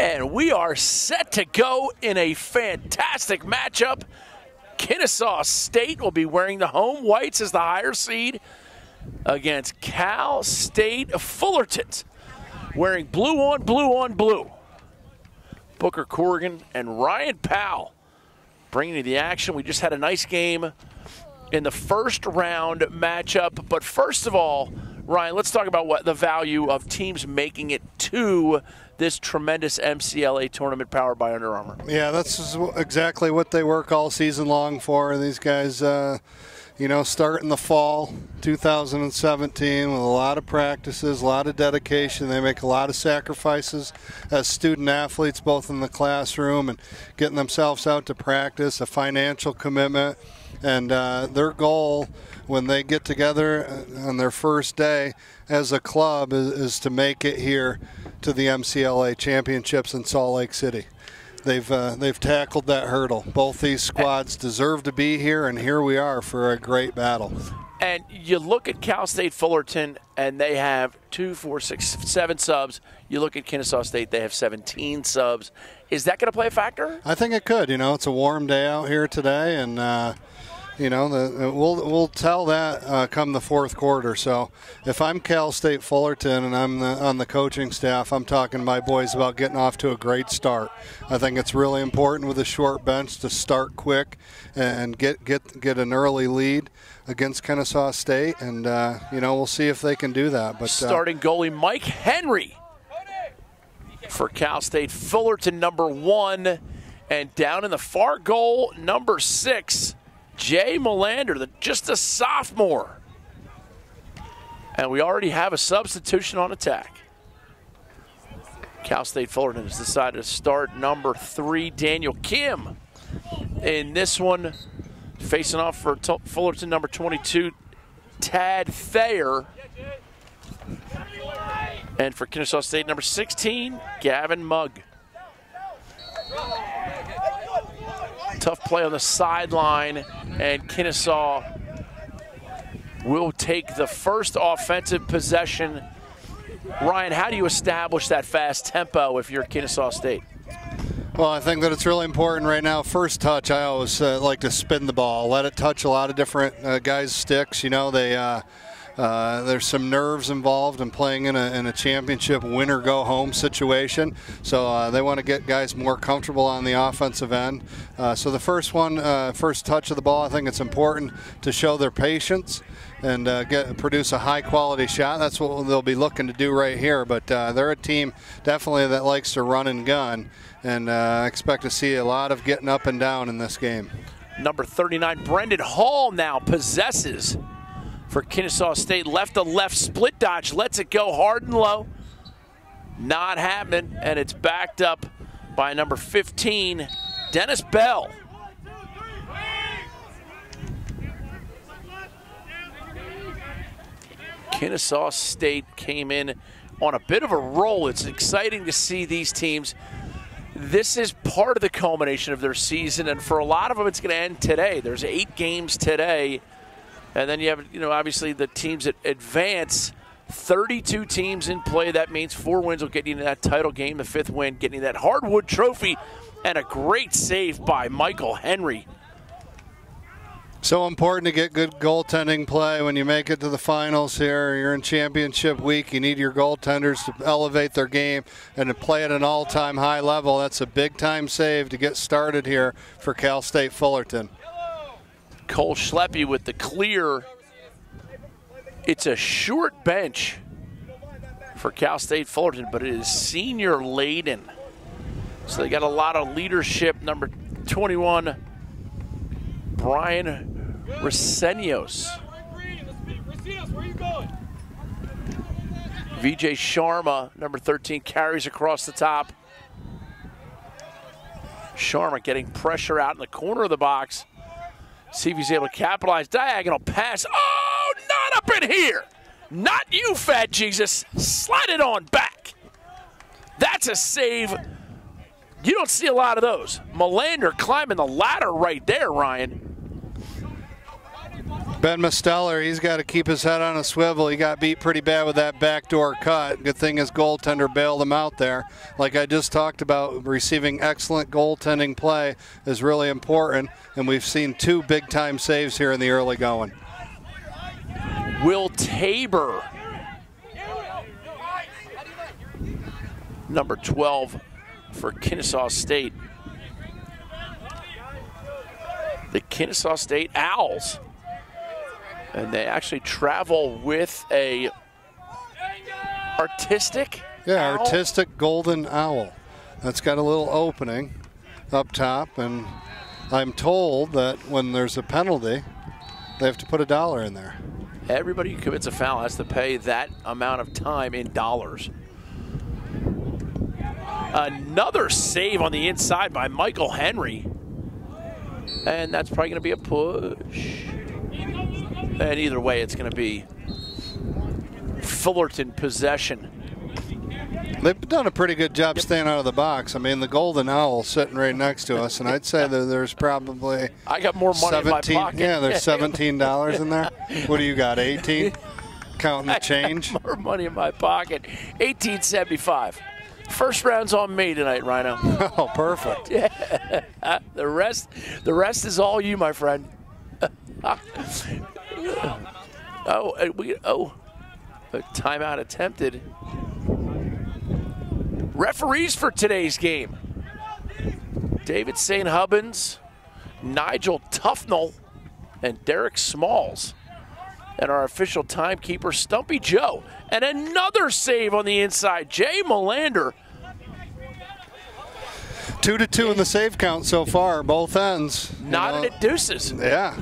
And we are set to go in a fantastic matchup. Kennesaw State will be wearing the home whites as the higher seed against Cal State Fullerton, wearing blue on blue on blue. Booker Corrigan and Ryan Powell bringing you the action. We just had a nice game in the first round matchup. But first of all, Ryan, let's talk about what the value of teams making it to this tremendous MCLA tournament powered by Under Armour. Yeah, that's exactly what they work all season long for. These guys, uh, you know, start in the fall 2017 with a lot of practices, a lot of dedication. They make a lot of sacrifices as student athletes, both in the classroom and getting themselves out to practice, a financial commitment. And uh, their goal when they get together uh, on their first day as a club is, is to make it here to the MCLA championships in Salt Lake City. They've uh, they've tackled that hurdle. Both these squads deserve to be here, and here we are for a great battle. And you look at Cal State Fullerton, and they have two, four, six, seven subs. You look at Kennesaw State, they have 17 subs. Is that going to play a factor? I think it could. You know, it's a warm day out here today, and uh, you know, the, we'll we'll tell that uh, come the fourth quarter. So if I'm Cal State Fullerton and I'm the, on the coaching staff, I'm talking to my boys about getting off to a great start. I think it's really important with a short bench to start quick and get get get an early lead against Kennesaw State, and uh, you know we'll see if they can do that. But uh, starting goalie Mike Henry for Cal State Fullerton, number one, and down in the far goal, number six. Jay Melander, the, just a sophomore. And we already have a substitution on attack. Cal State Fullerton has decided to start number three, Daniel Kim. In this one, facing off for Fullerton, number 22, Tad Thayer. And for Kennesaw State, number 16, Gavin Mugg. Tough play on the sideline, and Kennesaw will take the first offensive possession. Ryan, how do you establish that fast tempo if you're Kennesaw State? Well, I think that it's really important right now. First touch, I always uh, like to spin the ball, let it touch a lot of different uh, guys' sticks. You know, they. Uh, uh, there's some nerves involved in playing in a, in a championship win or go home situation. So uh, they want to get guys more comfortable on the offensive end. Uh, so the first one, uh, first touch of the ball, I think it's important to show their patience and uh, get produce a high quality shot. That's what they'll be looking to do right here. But they're a team definitely that likes to run and gun, and I expect to see a lot of getting up and down in this game. Number 39, Brendan Hall now possesses for Kennesaw State. Left to left split dodge, lets it go hard and low. Not happening, and it's backed up by number 15, Dennis Bell. Kennesaw State came in on a bit of a roll. It's exciting to see these teams. This is part of the culmination of their season, and for a lot of them, it's going to end today. There's eight games today and then you have, you know, obviously the teams that advance. 32 teams in play. That means four wins will get you into that title game. The fifth win getting that hardwood trophy, and a great save by Michael Henry. So important to get good goaltending play when you make it to the finals here. You're in championship week. You need your goaltenders to elevate their game and to play at an all time high level. That's a big time save to get started here for Cal State Fullerton. Cole Schleppe with the clear. It's a short bench for Cal State Fullerton, but it is senior laden. So they got a lot of leadership. Number 21, Brian Resenios. VJ Sharma, number 13, carries across the top. Sharma getting pressure out in the corner of the box. See if he's able to capitalize. Diagonal pass. Oh, not up in here. Not you, Fat Jesus. Slide it on back. That's a save. You don't see a lot of those. Melander climbing the ladder right there, Ryan. Ben Musteller, he's got to keep his head on a swivel. He got beat pretty bad with that backdoor cut. Good thing his goaltender bailed him out there. Like I just talked about, receiving excellent goaltending play is really important, and we've seen two big time saves here in the early going. Will Tabor, number 12 for Kennesaw State. The Kennesaw State Owls and they actually travel with a artistic yeah owl? artistic golden owl. That's got a little opening up top and i'm told that when there's a penalty they have to put a dollar in there. Everybody who commits a foul has to pay that amount of time in dollars. Another save on the inside by michael henry. And that's probably going to be a push and either way, it's going to be Fullerton possession. They've done a pretty good job staying out of the box. I mean, the Golden Owl sitting right next to us, and I'd say that there's probably I got more money 17, in my pocket. Yeah, there's seventeen dollars in there. What do you got? Eighteen? Counting the change. more money in my pocket. Eighteen seventy-five. First round's on me tonight, Rhino. Oh, perfect. Yeah. the rest, the rest is all you, my friend. Oh, uh, we oh, a timeout attempted. Referees for today's game: David St. Hubbins, Nigel Tufnell, and Derek Smalls. And our official timekeeper, Stumpy Joe. And another save on the inside, Jay Melander. Two to two in the save count so far, both ends. Not at deuces. Yeah,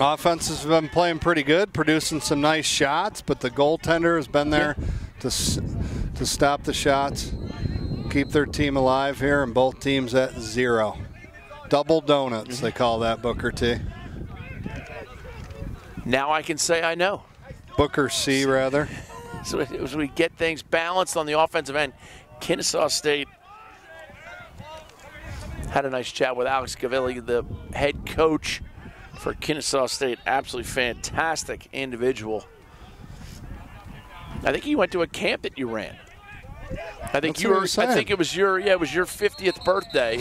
Offense has been playing pretty good, producing some nice shots, but the goaltender has been there to to stop the shots, keep their team alive here, and both teams at zero. Double donuts, they mm-hmm. call that Booker T. Now I can say I know. Booker C, rather. So as we get things balanced on the offensive end, Kennesaw State had a nice chat with Alex Gavilli, the head coach for Kennesaw State. Absolutely fantastic individual. I think he went to a camp that you ran. I think That's you were. I think it was your. Yeah, it was your 50th birthday,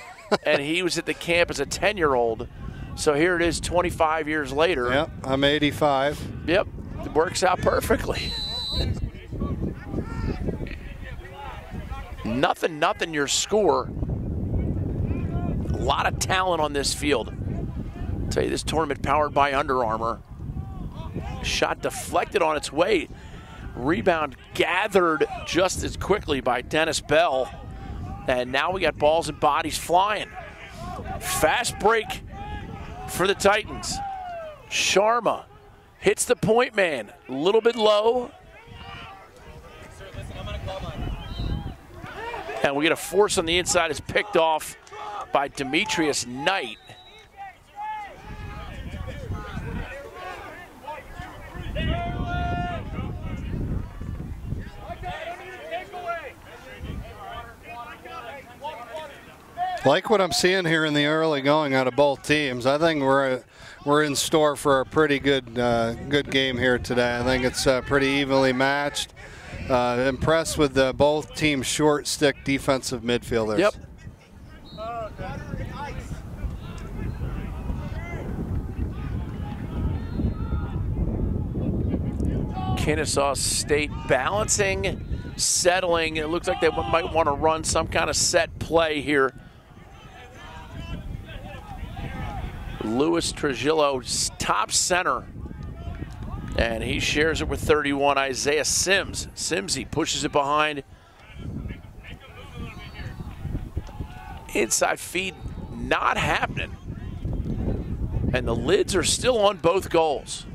and he was at the camp as a 10 year old. So here it is, 25 years later. Yep, I'm 85. Yep, it works out perfectly. nothing, nothing. Your score. A lot of talent on this field. Tell you this tournament powered by Under Armour. Shot deflected on its way. Rebound gathered just as quickly by Dennis Bell. And now we got balls and bodies flying. Fast break for the Titans. Sharma hits the point man. A little bit low. And we get a force on the inside. Is picked off by Demetrius Knight. Like what I'm seeing here in the early going out of both teams, I think we're we're in store for a pretty good uh, good game here today. I think it's uh, pretty evenly matched. Uh, impressed with the, both teams' short stick defensive midfielders. Yep. Kennesaw State balancing, settling. It looks like they might want to run some kind of set play here Louis Trujillo, top center. And he shares it with 31, Isaiah Sims. Simsy pushes it behind. Inside feed not happening. And the lids are still on both goals.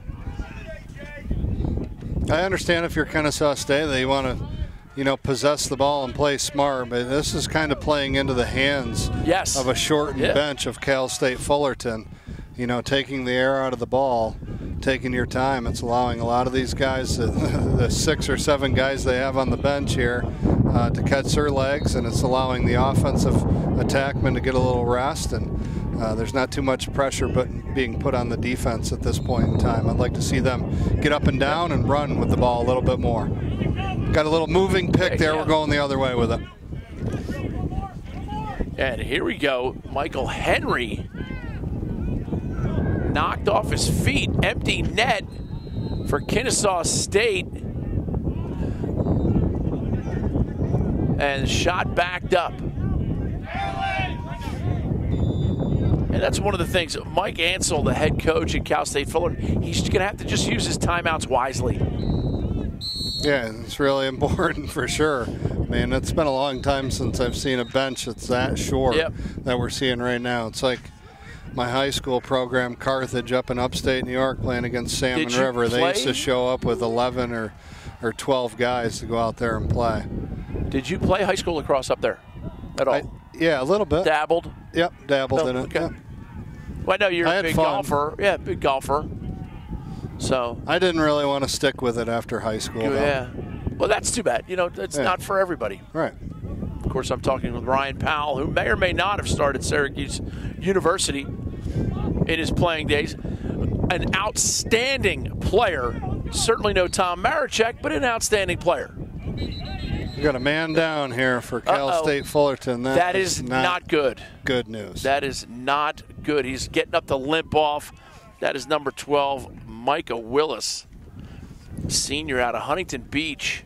I understand if you're Kennesaw State that you want to, you know, possess the ball and play smart, but this is kind of playing into the hands yes. of a shortened yeah. bench of Cal State Fullerton you know, taking the air out of the ball, taking your time. It's allowing a lot of these guys, the six or seven guys they have on the bench here, uh, to catch their legs, and it's allowing the offensive attackmen to get a little rest. And uh, there's not too much pressure but being put on the defense at this point in time. I'd like to see them get up and down and run with the ball a little bit more. Got a little moving pick there. We're going the other way with it. And here we go. Michael Henry knocked off his feet. Empty net for Kennesaw State. And shot backed up. And that's one of the things. Mike Ansel, the head coach at Cal State Fullerton, he's going to have to just use his timeouts wisely. Yeah, it's really important for sure. Man, it's been a long time since I've seen a bench that's that short Yep. that we're seeing right now. It's like my high school program, Carthage, up in upstate New York, playing against Salmon River. They used to show up with 11 or, or 12 guys to go out there and play. Did you play high school lacrosse up there at all? I, yeah, a little bit. Dabbled? Yep, dabbled Oh, in it. okay. Yep. Well, I know you're I a big fun. golfer. Yeah, big golfer. So, I didn't really want to stick with it after high school. though. yeah. Well, that's too bad. You know, it's Yeah. not for everybody. Right. Of course, I'm talking with Ryan Powell, who may or may not have started Syracuse University in his playing days. An outstanding player. Certainly no Tom Marechek, but an outstanding player. We got a man down here for Cal Uh-oh. State Fullerton. that is not good. good news. That is not good. He's getting up to limp off. That is number 12, Micah Willis, senior out of Huntington Beach.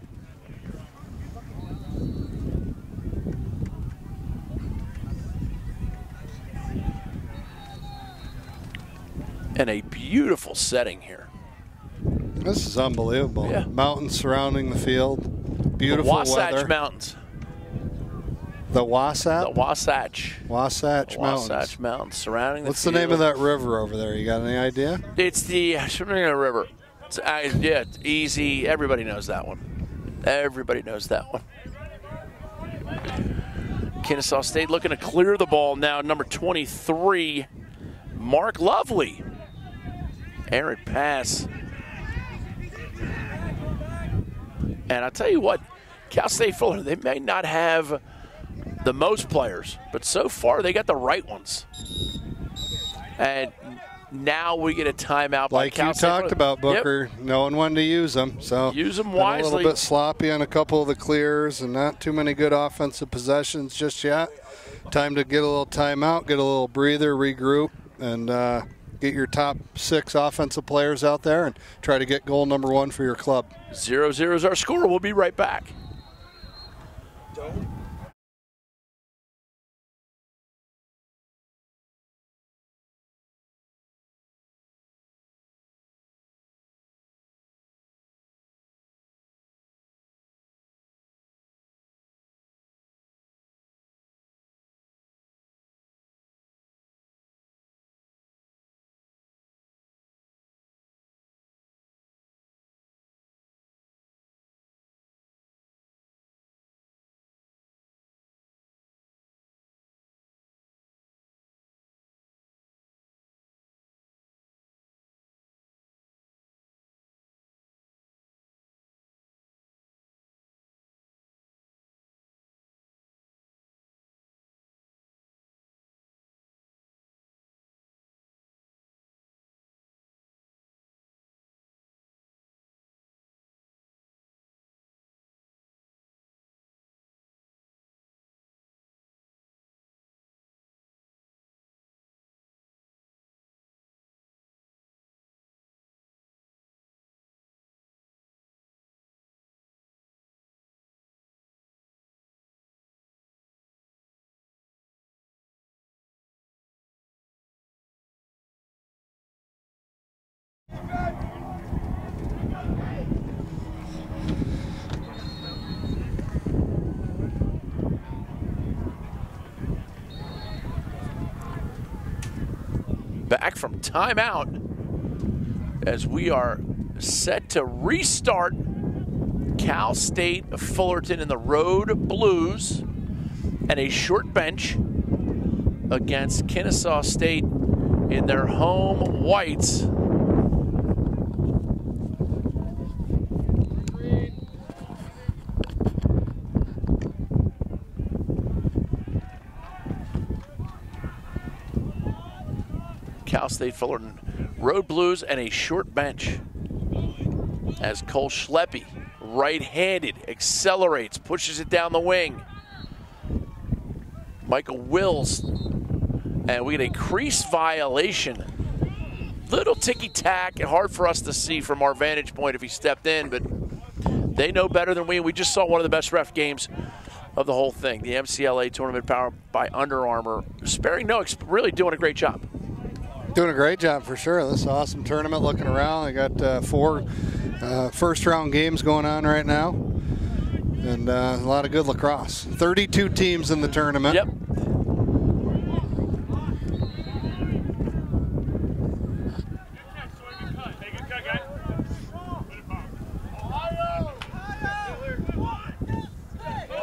And a beautiful setting here. This is unbelievable. Yeah. Mountains surrounding the field. Beautiful the Wasatch weather. Mountains. The Wasatch? The Wasatch. Wasatch Mountains. Wasatch Mountains surrounding the field. What's the name of that river over there? You got any idea? It's the Swimming River. It's, uh, yeah, it's easy. Everybody knows that one. Everybody knows that one. Kennesaw State looking to clear the ball now. Number 23, Mark Lovely. Aaron pass. And I'll tell you what, Cal State Fuller, they may not have the most players, but so far they got the right ones. And now we get a timeout by Like Cal you talked about, Yep. Booker, knowing when to use them. So Use 'em been A little bit sloppy on a couple of the clears, and not too many good offensive possessions just yet. Time to get a little timeout, get a little breather, regroup, and uh, get your top six offensive players out there and try to get goal number one for your club. Zero zero is our score. We'll be right back. Back from timeout as we are set to restart Cal State Fullerton in the Road Blues and a short bench against Kennesaw State in their home whites. Cal State Fullerton. Road Blues and a short bench. As Cole Schleppe, right-handed, accelerates, pushes it down the wing. Michael Wills, and we get a crease violation. Little ticky-tack, hard for us to see from our vantage point if he stepped in, but they know better than we. We just saw one of the best ref games of the whole thing. The MCLA tournament powered by Under Armour. Sparing no, really doing a great job. Doing a great job for sure. This awesome tournament. Looking around, I got uh, four uh, first round games going on right now, and uh, a lot of good lacrosse. 32 teams in the tournament. Yep.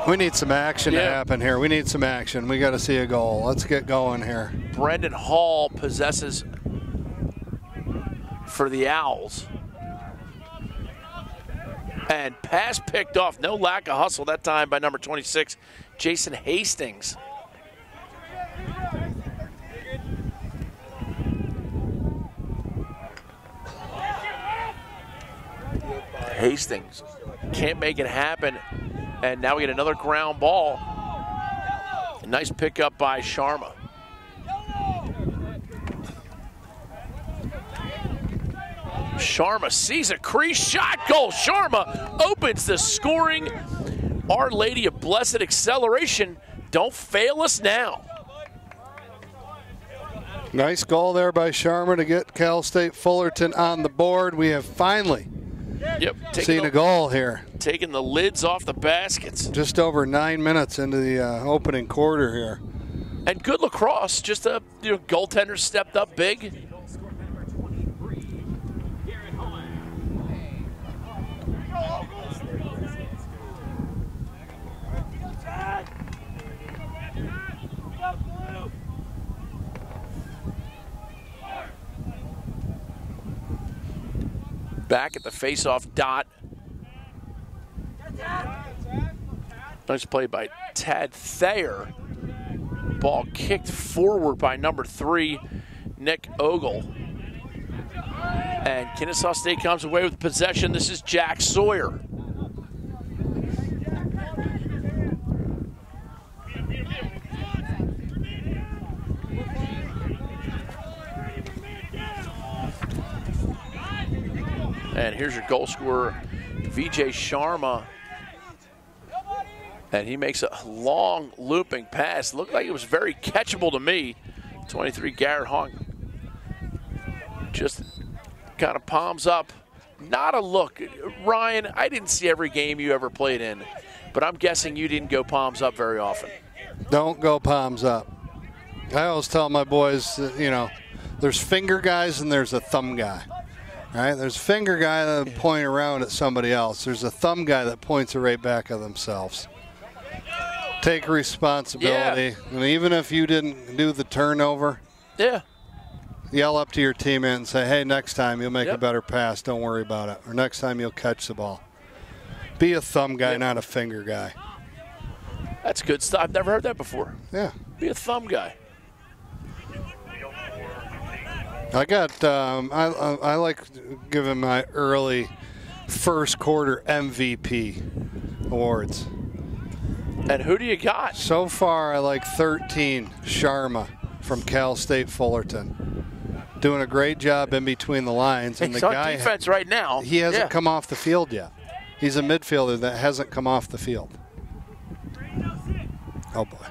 We need some action Yeah. to happen here. We need some action. We got to see a goal. Let's get going here. Brendan Hall possesses for the Owls. And pass picked off. No lack of hustle that time by number 26, Jason Hastings. Hastings can't make it happen. And now we get another ground ball. A nice pickup by Sharma. Sharma sees a crease shot goal. Sharma opens the scoring. Our Lady of Blessed Acceleration. Don't fail us now. Nice goal there by Sharma to get Cal State Fullerton on the board. We have finally Yep, seen the, a goal here. taking the lids off the baskets. Just over nine minutes into the uh, opening quarter here. And good lacrosse. Just a you know, goaltender stepped up big. Back at the face-off dot. Nice play by Tad Thayer. Ball kicked forward by number three, Nick Ogle. And Kennesaw State comes away with possession. This is Jack Sawyer. And here's your goal scorer, VJ Sharma. And he makes a long looping pass. Looked like it was very catchable to me. 23 Garrett Hong. Just kind of palms up. Not a look. Ryan, I didn't see every game you ever played in, but I'm guessing you didn't go palms up very often. Don't go palms up. I always tell my boys, you know, there's finger guys and there's a thumb guy. Right? There's a finger guy that point around at somebody else. There's a thumb guy that points it right back at themselves. Take responsibility. And even if you didn't do the turnover, Yeah. yell up to your teammate and say, hey, next time you'll make a better pass. Don't worry about it. Or next time you'll catch the ball. Be a thumb guy, Yep. not a finger guy. That's good stuff. I've never heard that before. Yeah. Be a thumb guy. I got. Um, I, I I like giving my early first quarter MVP awards. And who do you got? So far, I like 13 Sharma from Cal State Fullerton, doing a great job in between the lines. And He's the guy defense right now. he hasn't Yeah. come off the field yet. He's a midfielder that hasn't come off the field. Oh boy.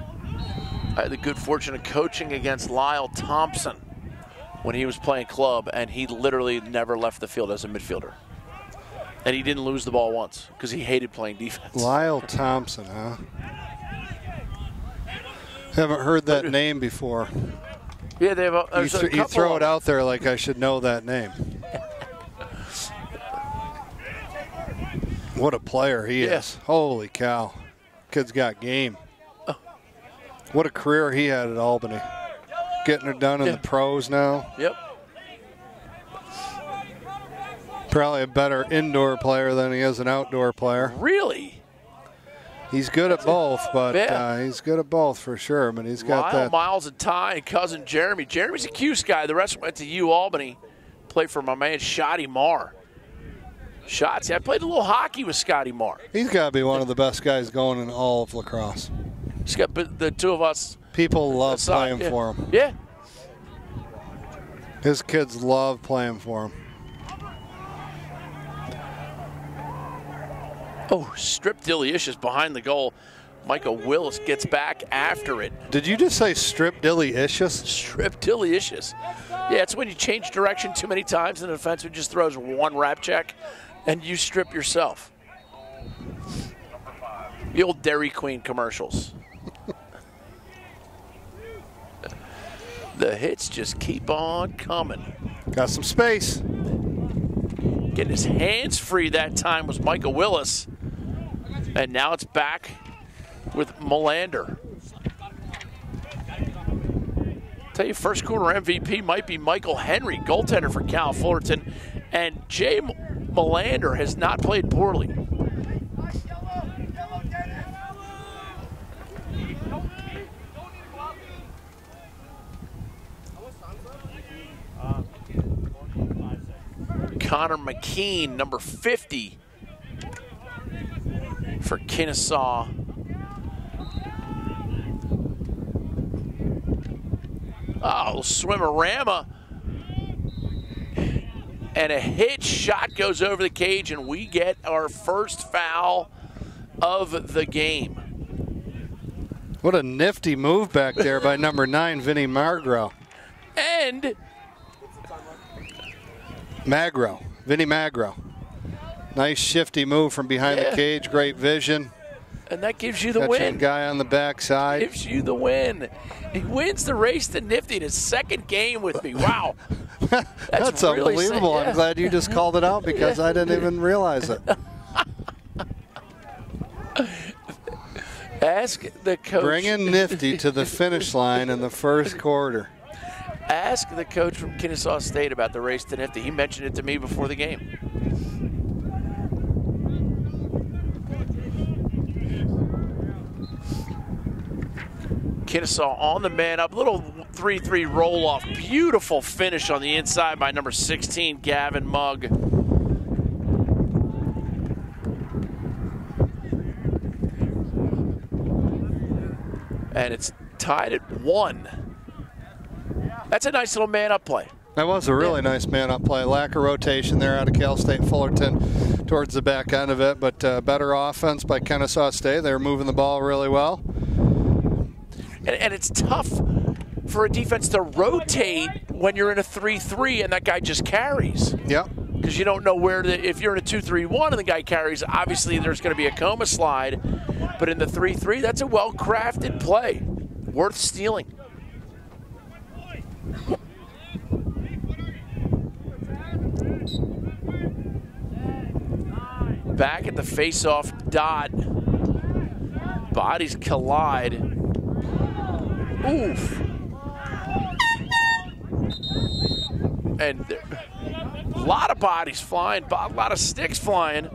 I had the good fortune of coaching against Lyle Thompson when he was playing club, and he literally never left the field as a midfielder. And he didn't lose the ball once because he hated playing defense. Lyle Thompson, huh? Haven't heard that uh, name before. Yeah, they have a, You, there's a you throw it out there like I should know that name. What a player he Yeah. is. Holy cow. Kid's got game. Oh. What a career he had at Albany. Getting it done in Yeah. the pros now. Yep. Probably a better indoor player than he is an outdoor player. Really? He's good at both, but uh, he's good at both for sure. But he's got Lyle, that. Miles, and Ty, and cousin Jeremy. Jeremy's a Cuse guy. The rest went to U Albany. Played for my man Shotty Marr. Shots. I played a little hockey with Scotty Marr. He's got to be one of the best guys going in all of lacrosse. He's got the two of us. People love aside. playing yeah. for him. Yeah. His kids love playing for him. Oh, strip delicious behind the goal. Michael Willis gets back after it. Did you just say strip dilly issues? Strip delicious. Yeah, it's when you change direction too many times and the defenseman just throws one wrap check and you strip yourself. The old Dairy Queen commercials. The hits just keep on coming. Got some space. Getting his hands free that time was Michael Willis. And now it's back with Melander. Tell you, first quarter MVP might be Michael Henry, goaltender for Cal Fullerton. And Jay Melander has not played poorly. Connor McKean, number 50 for Kennesaw. Oh, swimmerama. And a hit shot goes over the cage, and we get our first foul of the game. What a nifty move back there by number nine, Vinny Margro. And Magro. Vinny Magro. Nice shifty move from behind Yeah. the cage. Great vision. and that gives you the Catching win. guy on the backside. Gives you the win. He wins the race to Nifty in his second game with me. Wow. That's, really unbelievable. yeah. I'm glad you just called it out because I didn't even realize it. Ask the coach. Bringing Nifty to the finish line in the first quarter. Ask the coach from Kennesaw State about the race to Nifty. He mentioned it to me before the game. Kennesaw on the man up. Little 3 3 roll off. Beautiful finish on the inside by number 16, Gavin Mugg. And it's tied at one. That's a nice little man up play. That was a really nice man up play. Lack of rotation there out of Cal State Fullerton towards the back end of it, but uh, better offense by Kennesaw State. They were moving the ball really well. And, and it's tough for a defense to rotate when you're in a 3 3 and that guy just carries. Yep. Because you don't know where, the, if you're in a 2 3 1 and the guy carries, obviously there's going to be a coma slide. But in the 3 3, that's a well crafted play. Worth stealing. Back at the face-off dot. Bodies collide. Oof. And a lot of bodies flying, a lot of sticks flying.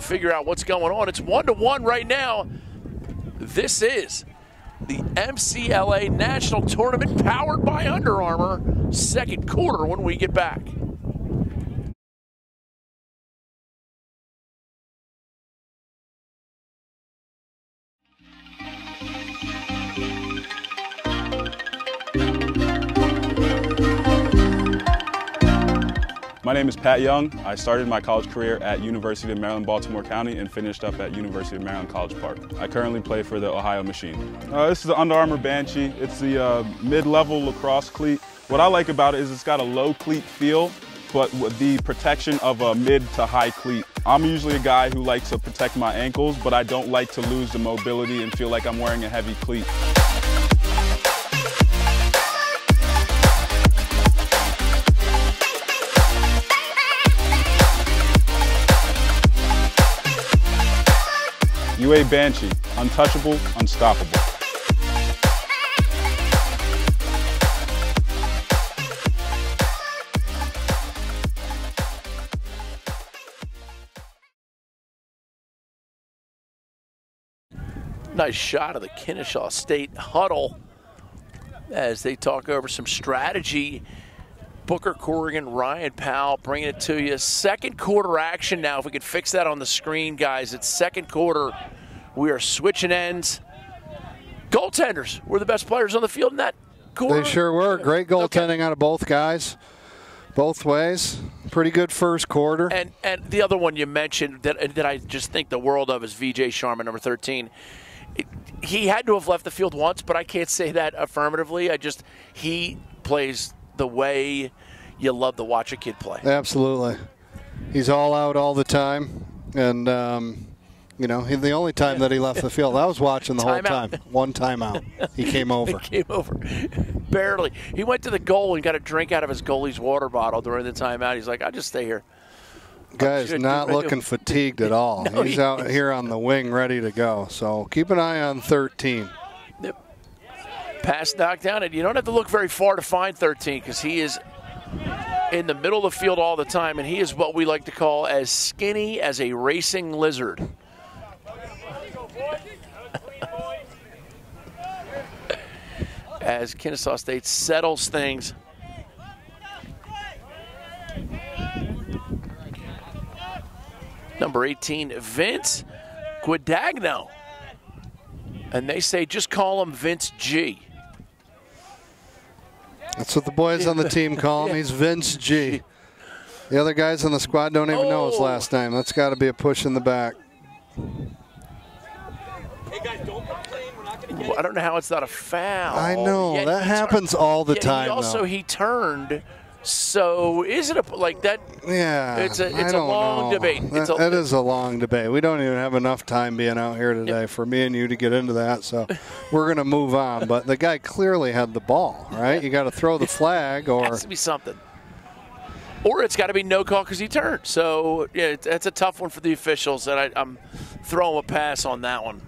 Figure out what's going on. It's one to one right now. This is the MCLA National Tournament powered by Under Armour. Second quarter when we get back. My name is Pat Young. I started my college career at University of Maryland, Baltimore County, and finished up at University of Maryland College Park. I currently play for the Ohio Machine. Uh, this is the Under Armour Banshee. It's the uh, mid-level lacrosse cleat. What I like about it is it's got a low cleat feel, but with the protection of a mid to high cleat. I'm usually a guy who likes to protect my ankles, but I don't like to lose the mobility and feel like I'm wearing a heavy cleat. UA Banshee, untouchable, unstoppable. Nice shot of the Kennesaw State huddle as they talk over some strategy. Booker Corrigan, Ryan Powell bringing it to you. Second quarter action now. If we could fix that on the screen, guys. It's second quarter. We are switching ends. Goaltenders were the best players on the field in that quarter. They sure were. Great goaltending okay. out of both guys, both ways. Pretty good first quarter. And and the other one you mentioned that uh, that I just think the world of is VJ Sharma, number thirteen. It, he had to have left the field once, but I can't say that affirmatively. I just he plays the way you love to watch a kid play. Absolutely, he's all out all the time, and um, you know, the only time that he left the field, I was watching the whole time. One timeout. He came over. he came over. Barely. He went to the goal and got a drink out of his goalie's water bottle during the timeout. He's like, I'll just stay here. Guy's not looking fatigued at all. no, He's he out here on the wing ready to go. So keep an eye on 13. Pass knocked down, and you don't have to look very far to find 13 because he is in the middle of the field all the time, and he is what we like to call as skinny as a racing lizard. as Kennesaw State settles things. Number 18, Vince Guadagno. And they say just call him Vince G. That's what the boys on the team call him. He's Vince G. The other guys on the squad don't even oh. know his oh. last name. That's got to be a push in the back. Hey guys, don't I don't know how it's not a foul. I know Yet that happens all the time. He also, though. he turned. So is it a like that? Yeah, it's a it's a long know. debate. That, a, it is a long debate. We don't even have enough time being out here today yep. for me and you to get into that. So we're gonna move on. But the guy clearly had the ball, right? You got to throw the flag, or it has to be something, or it's got to be no call because he turned. So yeah, it's, it's, a tough one for the officials, and I, I'm throwing a pass on that one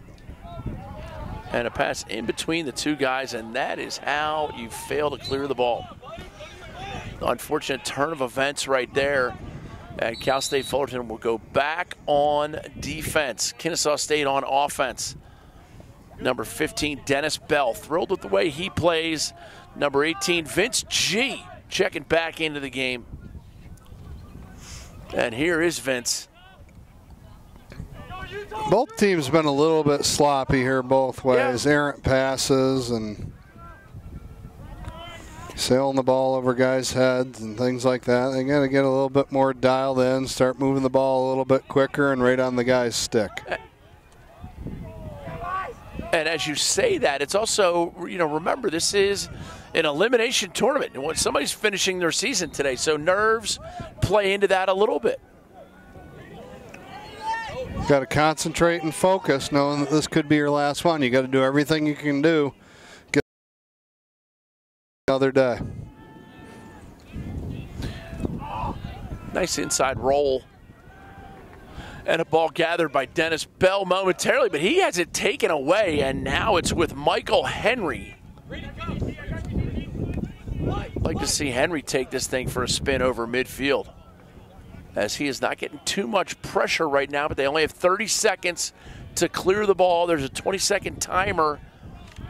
and a pass in between the two guys, and that is how you fail to clear the ball. Unfortunate turn of events right there. And Cal State Fullerton will go back on defense. Kennesaw State on offense. Number 15, Dennis Bell. Thrilled with the way he plays. Number 18, Vince G. Checking back into the game. And here is Vince. Both teams have been a little bit sloppy here both ways. Yeah. Errant passes and sailing the ball over guys' heads and things like that. They got to get a little bit more dialed in, start moving the ball a little bit quicker and right on the guy's stick. And as you say that, it's also, you know, remember this is an elimination tournament. And When somebody's finishing their season today, so nerves play into that a little bit. Got to concentrate and focus, knowing that this could be your last one. You got to do everything you can do. Another day. Nice inside roll. And a ball gathered by Dennis Bell momentarily, but he has it taken away, and now it's with Michael Henry. Like to see Henry take this thing for a spin over midfield as he is not getting too much pressure right now, but they only have 30 seconds to clear the ball. There's a 20 second timer,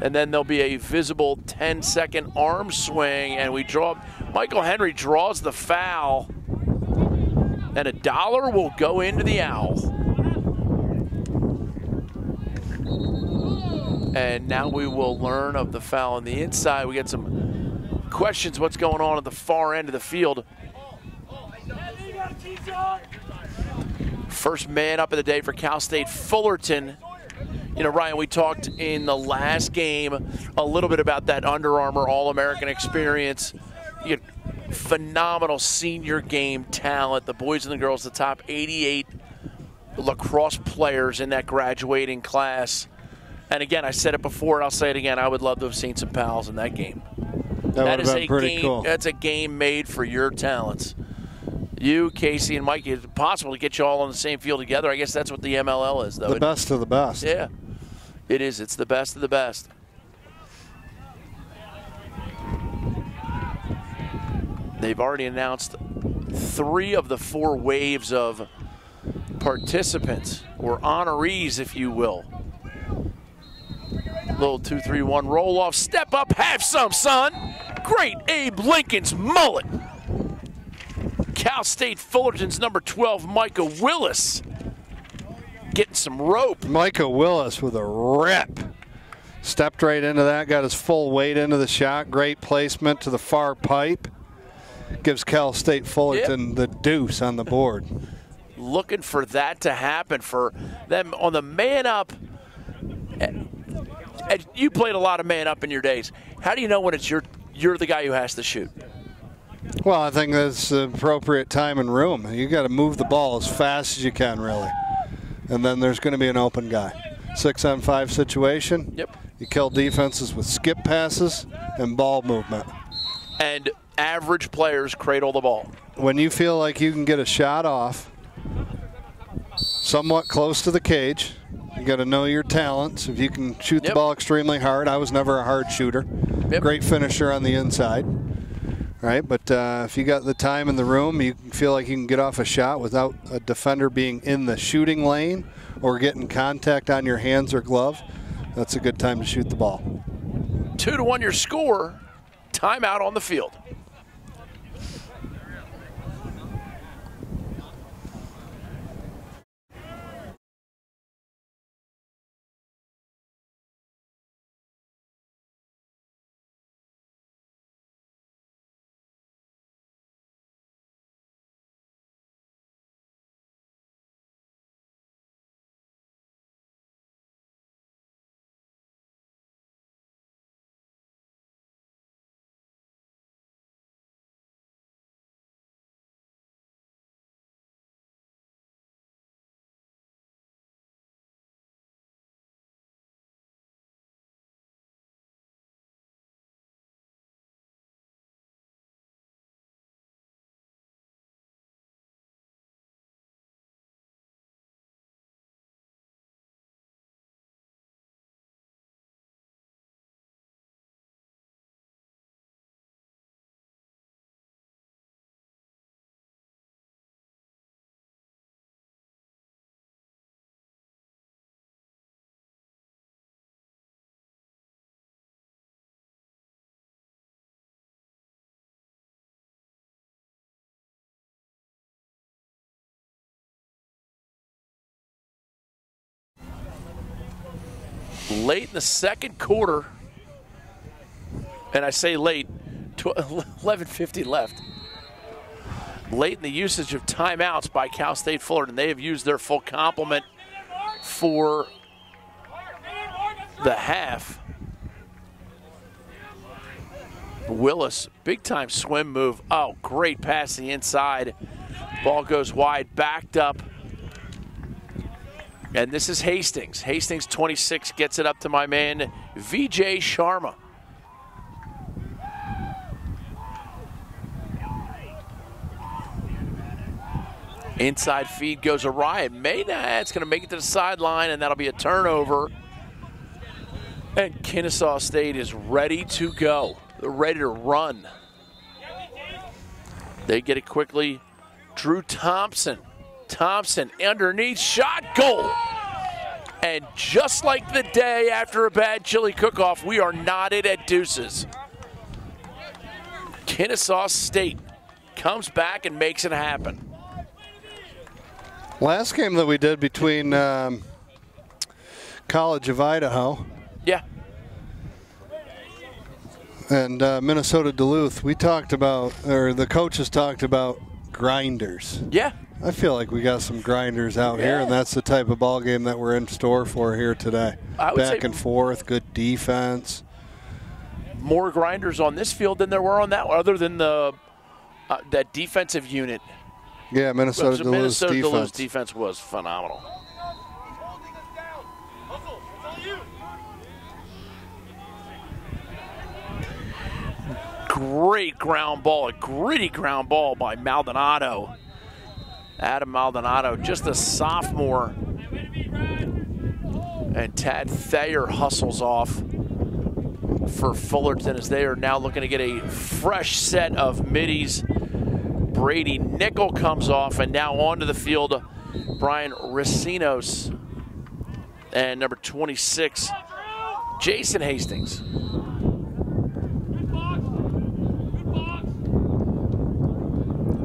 and then there'll be a visible 10 second arm swing, and we draw. Michael Henry draws the foul, and a dollar will go into the owl. And now we will learn of the foul on the inside. We get some questions what's going on at the far end of the field. First man up of the day for Cal State Fullerton. You know, Ryan, we talked in the last game a little bit about that Under Armour All American experience. You phenomenal senior game talent. The boys and the girls, the top 88 lacrosse players in that graduating class. And again, I said it before, and I'll say it again. I would love to have seen some pals in that game. That, that is a game. Cool. That's a game made for your talents you, Casey, and Mike, it's possible to get you all on the same field together. I guess that's what the MLL is, though. The best of the best. Yeah, it is. It's the best of the best. They've already announced three of the four waves of participants, or honorees, if you will. Little two, three, one roll off. Step up, have some, son. Great Abe Lincoln's mullet. Cal State Fullerton's number 12, Micah Willis, getting some rope. Micah Willis with a rip. Stepped right into that, got his full weight into the shot. Great placement to the far pipe. Gives Cal State Fullerton yep. the deuce on the board. Looking for that to happen for them on the man up. Eh, eh, you played a lot of man up in your days. How do you know when it's your you're the guy who has to shoot? Well, I think that's the appropriate time and room. You got to move the ball as fast as you can, really. And then there's going to be an open guy. Six on five situation. Yep. You kill defenses with skip passes and ball movement. And average players cradle the ball. When you feel like you can get a shot off somewhat close to the cage, you got to know your talents. If you can shoot yep. the ball extremely hard, I was never a hard shooter. Yep. Great finisher on the inside right? But uh, if you got the time in the room, you feel like you can get off a shot without a defender being in the shooting lane or getting contact on your hands or glove, that's a good time to shoot the ball. Two to one your score, timeout on the field. Late in the second quarter, and I say late, 11:50 left. Late in the usage of timeouts by Cal State Fullerton, they have used their full complement for the half. Willis, big time swim move. Oh, great pass the inside. Ball goes wide, backed up and this is Hastings. Hastings 26 gets it up to my man, VJ Sharma. Inside feed goes awry. It may not. It's going to make it to the sideline, and that'll be a turnover. And Kennesaw State is ready to go. They're ready to run. They get it quickly. Drew Thompson Thompson underneath shot goal. And just like the day after a bad chili cook-off, we are knotted at deuces. Kennesaw State comes back and makes it happen. Last game that we did between um, College of Idaho. Yeah. And uh, Minnesota Duluth, we talked about, or the coaches talked about grinders. Yeah. I feel like we got some grinders out yeah. here, and that's the type of ball game that we're in store for here today. Back and forth, good defense. More grinders on this field than there were on that, other than the uh, that defensive unit. Yeah, Minnesota Duluth Minnesota defense. Defense was phenomenal. Great ground ball, a gritty ground ball by Maldonado Adam Maldonado, just a sophomore. And Tad Thayer hustles off for Fullerton as they are now looking to get a fresh set of middies. Brady Nickel comes off and now onto the field, Brian Racinos and number 26, Jason Hastings.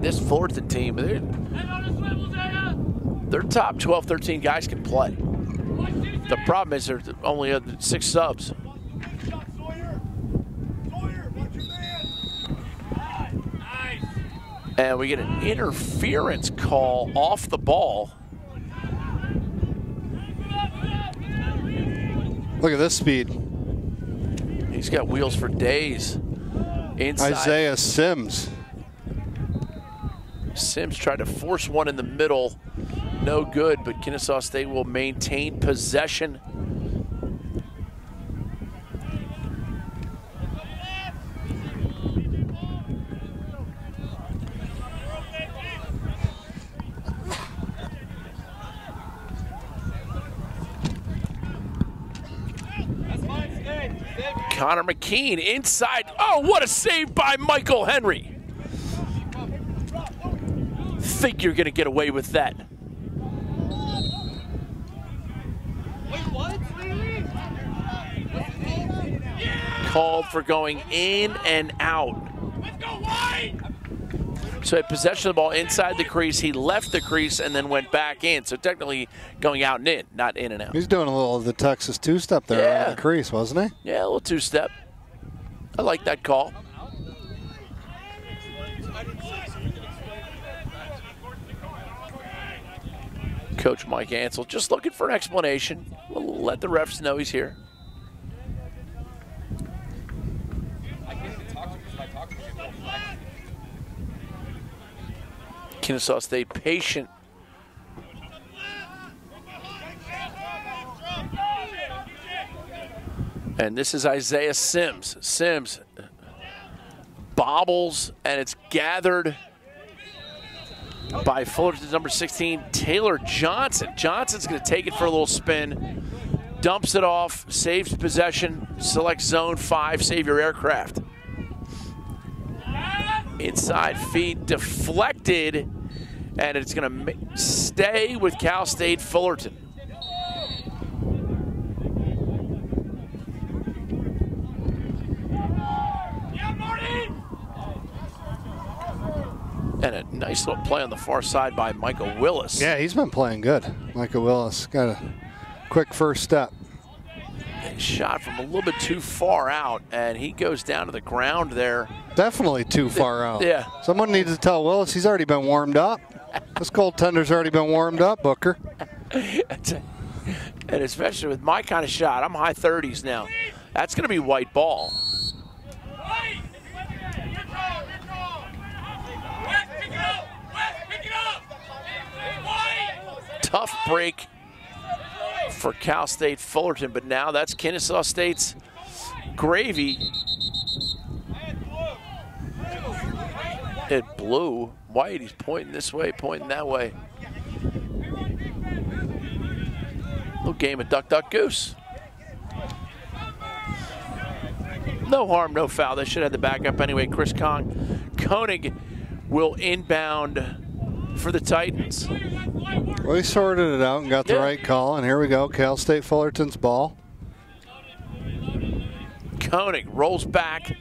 This Fullerton team, their top 12, 13 guys can play. The problem is there's only six subs. And we get an interference call off the ball. Look at this speed. He's got wheels for days. Inside. Isaiah Sims. Sims tried to force one in the middle. No good, but Kennesaw State will maintain possession. Connor McKean inside. Oh, what a save by Michael Henry. Think you're going to get away with that. Called for going in and out. So he had possession of the ball inside the crease. He left the crease and then went back in. So technically going out and in, not in and out. He's doing a little of the Texas two-step there Yeah. on the crease, wasn't he? Yeah, a little two step. I like that call. Coach Mike Ansel just looking for an explanation. We'll let the refs know he's here. Kennesaw State patient. And this is Isaiah Sims. Sims bobbles, and it's gathered by Fullerton's number 16, Taylor Johnson. Johnson's going to take it for a little spin, dumps it off, saves possession, select zone five, save your aircraft. Inside feed deflected, and it's going to stay with Cal State Fullerton. And a nice little play on the far side by Michael Willis. Yeah, he's been playing good. Michael Willis got a quick first step. Shot from a little bit too far out, and he goes down to the ground there. Definitely too far out. Yeah. Someone needs to tell Willis he's already been warmed up. this goaltender's already been warmed up, Booker. and especially with my kind of shot, I'm high 30s now. That's going to be white ball. Tough break for Cal State Fullerton, but now that's Kennesaw State's gravy. It blew. White, he's pointing this way, pointing that way. Little game of duck, duck, goose. No harm, no foul. They should have the backup anyway. Chris Kong. Koenig will inbound for the Titans. Well, he sorted it out and got the Yeah. right call, and here we go. Cal State Fullerton's ball. Koenig rolls back.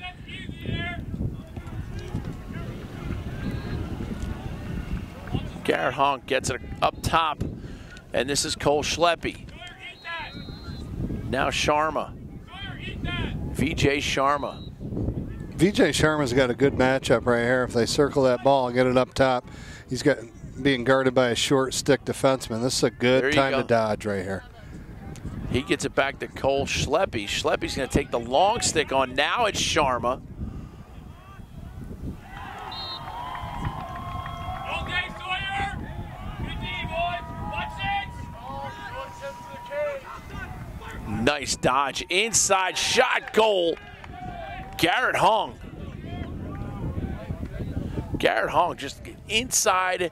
Garrett Hong gets it up top, and this is Cole Schleppy. Now Sharma. VJ Sharma. VJ Sharma's got a good matchup right here. If they circle that ball and get it up top, he's got being guarded by a short stick defenseman. This is a good time go. to dodge right here. He gets it back to Cole Schleppy. Schleppy's going to take the long stick on. Now it's Sharma. Okay, Sawyer! Good D, boys! Watch it! Nice dodge. Inside shot goal. Garrett Hong. Garrett Hong just inside,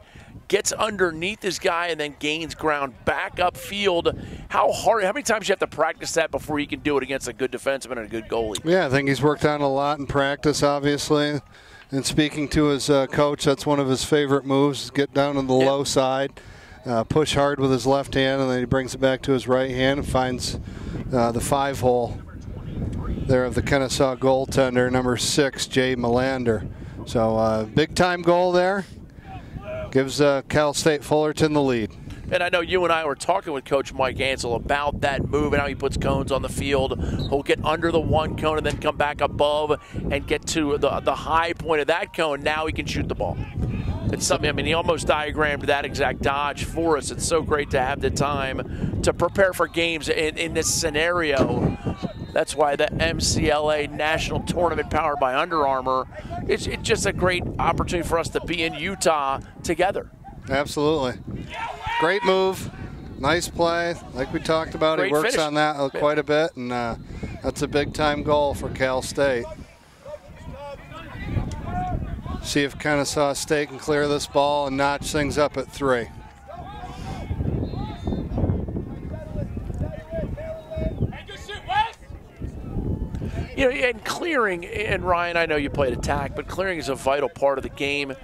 gets underneath this guy, and then gains ground back upfield. How hard, how many times you have to practice that before you can do it against a good defenseman and a good goalie? Yeah, I think he's worked on a lot in practice, obviously. And speaking to his uh, coach, that's one of his favorite moves: get down to the Yeah. low side uh, push hard with his left hand, and then he brings it back to his right hand and finds uh, the five hole there of the Kennesaw goaltender, number six, Jay Melander. So uh, big time goal there. Gives uh, Cal State Fullerton the lead. And I know you and I were talking with Coach Mike Ansel about that move and how he puts cones on the field. He'll get under the one cone and then come back above and get to the, the high point of that cone. Now he can shoot the ball. It's something, I mean, he almost diagrammed that exact dodge for us. It's so great to have the time to prepare for games in, in this scenario. That's why the MCLA National Tournament powered by Under Armour, it's, it's just a great opportunity for us to be in Utah together. Absolutely. Great move. Nice play. Like we talked about, Great he works finish. on that uh, quite a bit, and uh, that's a big time goal for Cal State. See if Kennesaw State can clear this ball and notch things up at three. Hey, good shit, Wes! You know, and clearing, and Ryan, I know you played attack, but clearing is a vital part of the game.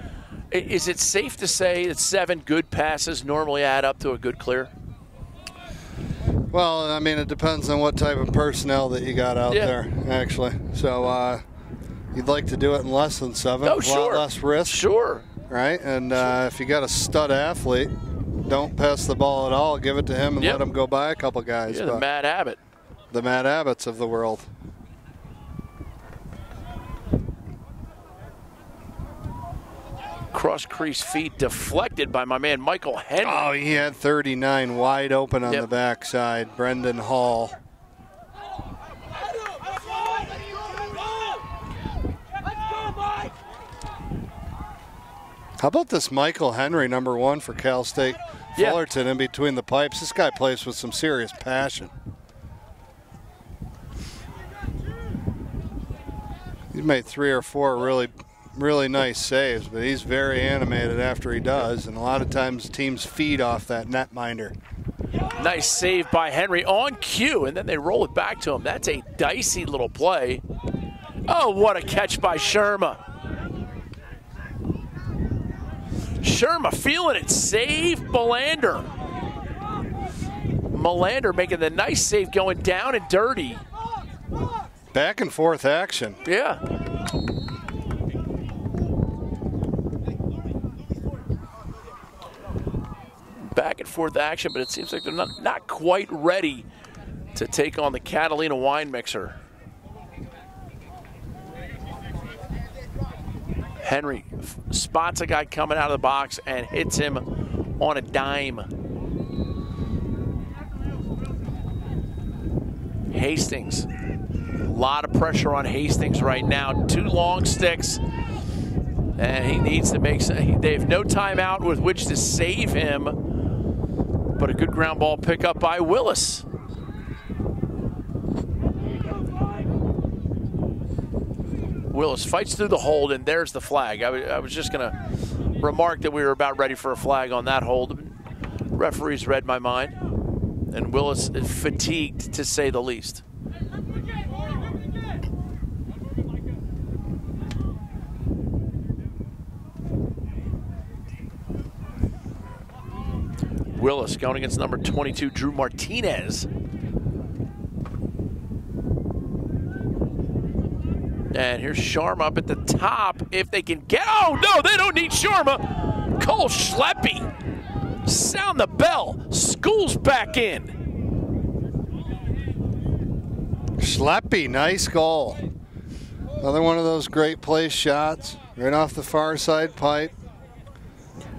Is it safe to say that seven good passes normally add up to a good clear? Well, I mean, it depends on what type of personnel that you got out Yeah. there, actually. So uh, you'd like to do it in less than seven, Oh, a sure. lot less risk, Sure. right? And uh, if you got a stud athlete, don't pass the ball at all. Give it to him and Yep. let him go by a couple guys. Yeah, the Matt Abbott. the Matt Abbotts of the world. Cross crease feet deflected by my man Michael Henry. Oh, he had 39 wide open on Yep. the backside. Brendan Hall. How about this Michael Henry, number one for Cal State Yeah. Fullerton, in between the pipes? This guy plays with some serious passion. He's made three or four really, really nice saves, but he's very animated after he does, and a lot of times teams feed off that netminder. Nice save by Henry on cue, and then they roll it back to him. That's a dicey little play. Oh, what a catch by Sharma. Sharma feeling it. Save Melander. Melander making the nice save going down and dirty. Back and forth action. Yeah. Back and forth action, but it seems like they're not, not quite ready to take on the Catalina wine mixer. Henry spots a guy coming out of the box and hits him on a dime. Hastings. A lot of pressure on Hastings right now. Two long sticks. And he needs to make they have no timeout with which to save him. But a good ground ball pickup by Willis. Willis fights through the hold, and there's the flag. I I was just going to remark that we were about ready for a flag on that hold. Referees read my mind, and Willis is fatigued to say the least. Willis going against number 22, Drew Martinez. And here's Sharma up at the top. If they can get. Oh, no, they don't need Sharma. Cole Schleppy. Sound the bell. School's back in. Schleppy, nice goal. Another one of those great place shots. Right off the far side pipe.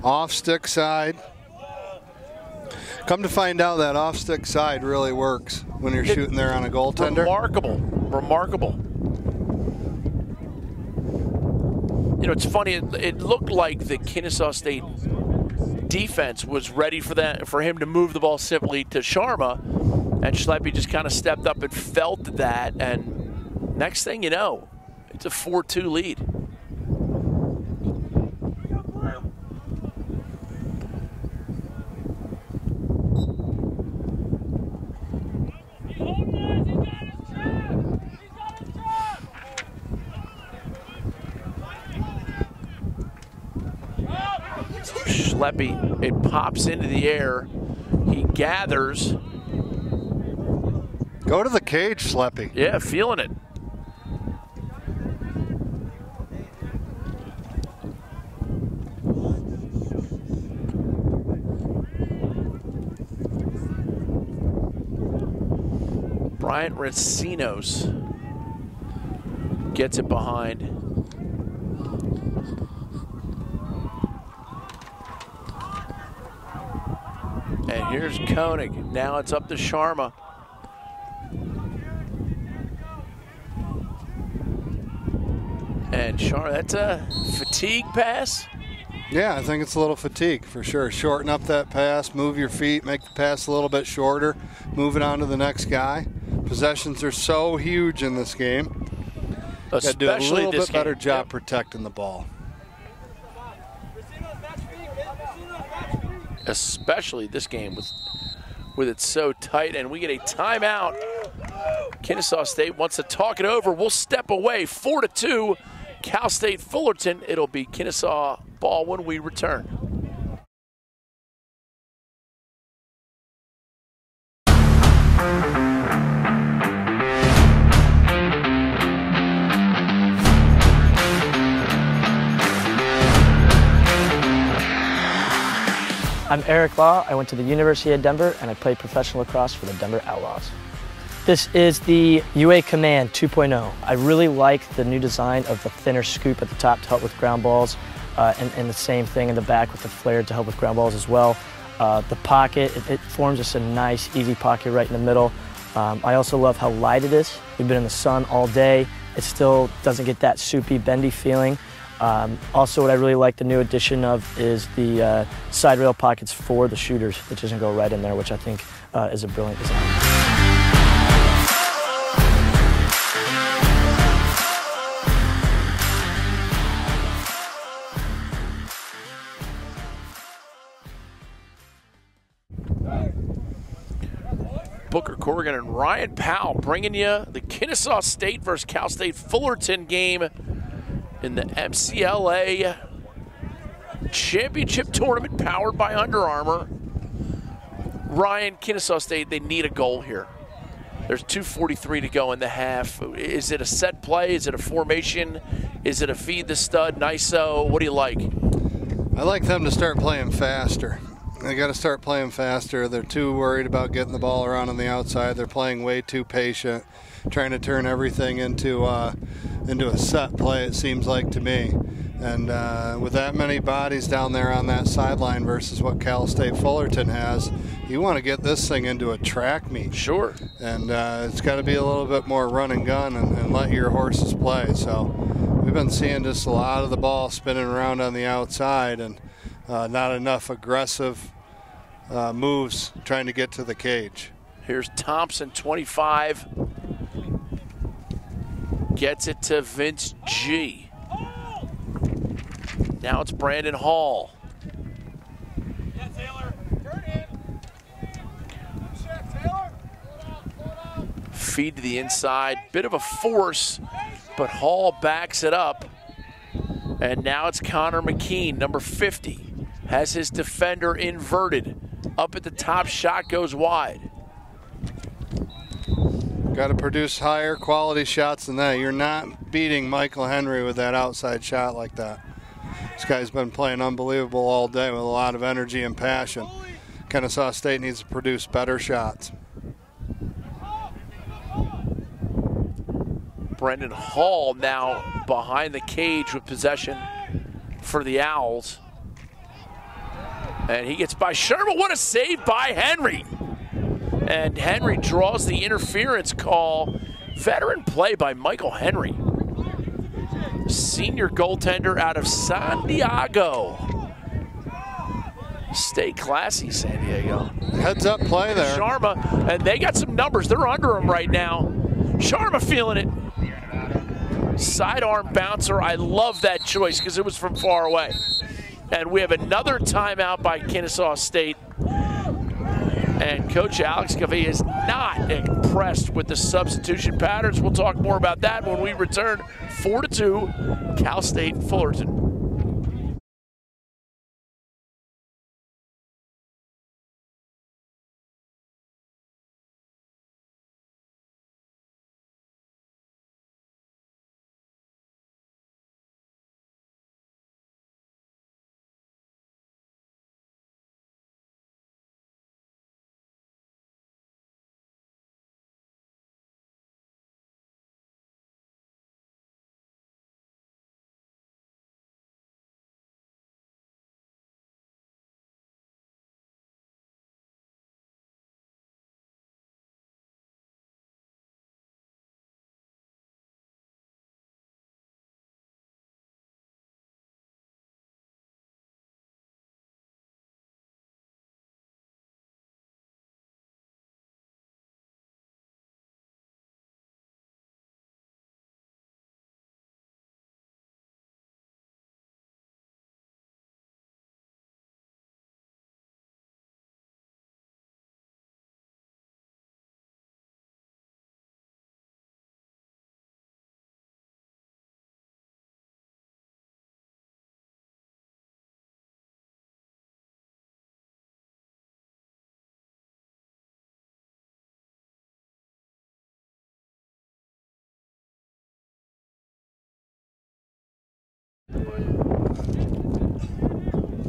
Off stick side. Come to find out that off stick side really works when you're shooting there on a goaltender. Remarkable. Remarkable. You know, it's funny. It, it looked like the Kennesaw State defense was ready for that for him to move the ball simply to Sharma, and Schleppy just kind of stepped up and felt that, and next thing you know, it's a 4-2 lead. He's holding us. He's got his trap. He's got the trap. Leppy. It pops into the air. He gathers. Go to the cage, Schleppy. Yeah, feeling it. Bryant Racinos gets it behind. And here's Koenig. Now it's up to Sharma. And Sharma, that's a fatigue pass. Yeah, I think it's a little fatigue for sure. Shorten up that pass, move your feet, make the pass a little bit shorter, move it on to the next guy. Possessions are so huge in this game. Got to do a little bit better job Yep. protecting the ball. Especially this game with with it so tight. And we get a timeout. Kennesaw state wants to talk it over. We'll step away. Four to two. Cal state fullerton. It'll be kennesaw ball when we return I'm Eric Law. I went to the University of Denver and I played professional lacrosse for the Denver Outlaws. This is the UA Command 2.0. I really like the new design of the thinner scoop at the top to help with ground balls, uh, and, and the same thing in the back with the flare to help with ground balls as well. Uh, the pocket, it, it forms just a nice, easy pocket right in the middle. Um, I also love how light it is. We've been in the sun all day. It still doesn't get that soupy, bendy feeling. Um, also, what I really like the new addition of is the uh, side rail pockets for the shooters that doesn't go right in there, which I think uh, is a brilliant design. booker corrigan and ryan powell bringing you the kennesaw state versus cal state fullerton game in the mcla championship tournament powered by under armour Ryan, Kennesaw State, they need a goal here. There's 2.43 to go in the half. Is it a set play? Is it a formation? Is it a feed the stud, NISO? What do you like? I like them to start playing faster. They got to start playing faster. They're too worried about getting the ball around on the outside. They're playing way too patient, trying to turn everything into uh, into a set play. It seems like to me. And uh, with that many bodies down there on that sideline versus what Cal State Fullerton has, you want to get this thing into a track meet. Sure. And uh, it's got to be a little bit more run and gun and, and let your horses play. So we've been seeing just a lot of the ball spinning around on the outside and uh, not enough aggressive uh, moves trying to get to the cage. Here's Thompson, 25. Gets it to Vince G. Now it's Brandon Hall. Yeah, Taylor. Turn it. Check, Taylor. Feed to the inside. Bit of a force, but Hall backs it up. And now it's Connor McKean, number 50. Has his defender inverted. Up at the top, shot goes wide. Got to produce higher quality shots than that. You're not beating Michael Henry with that outside shot like that. This guy's been playing unbelievable all day with a lot of energy and passion. Kennesaw State needs to produce better shots. Brendan Hall now behind the cage with possession for the Owls. And he gets by Sherman. What a save by Henry. And Henry draws the interference call. Veteran play by Michael Henry. Senior goaltender out of San Diego. Stay classy, San Diego. Heads up play there. Sharma, and they got some numbers. They're under him right now. Sharma feeling it. Sidearm bouncer. I love that choice because it was from far away. And we have another timeout by Kennesaw State. And Coach Alex Cavey is not impressed with the substitution patterns. We'll talk more about that when we return 4 to 2, Cal State Fullerton.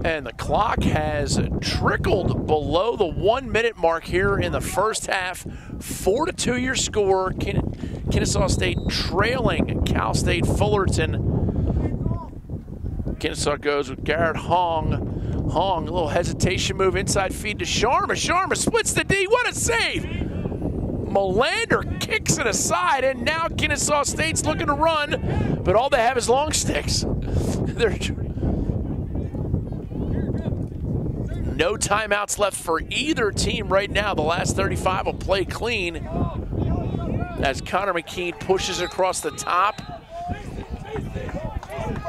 And the clock has trickled below the one minute mark here in the first half. Four to two your score. Ken- Kennesaw State trailing Cal State Fullerton. Kennesaw goes with Garrett Hong. Hong, a little hesitation move, inside feed to Sharma. Sharma splits the D. What a save! Melander kicks it aside, and now Kennesaw State's looking to run, but all they have is long sticks. They're no timeouts left for either team right now. The last 35 will play clean as Connor McKean pushes across the top.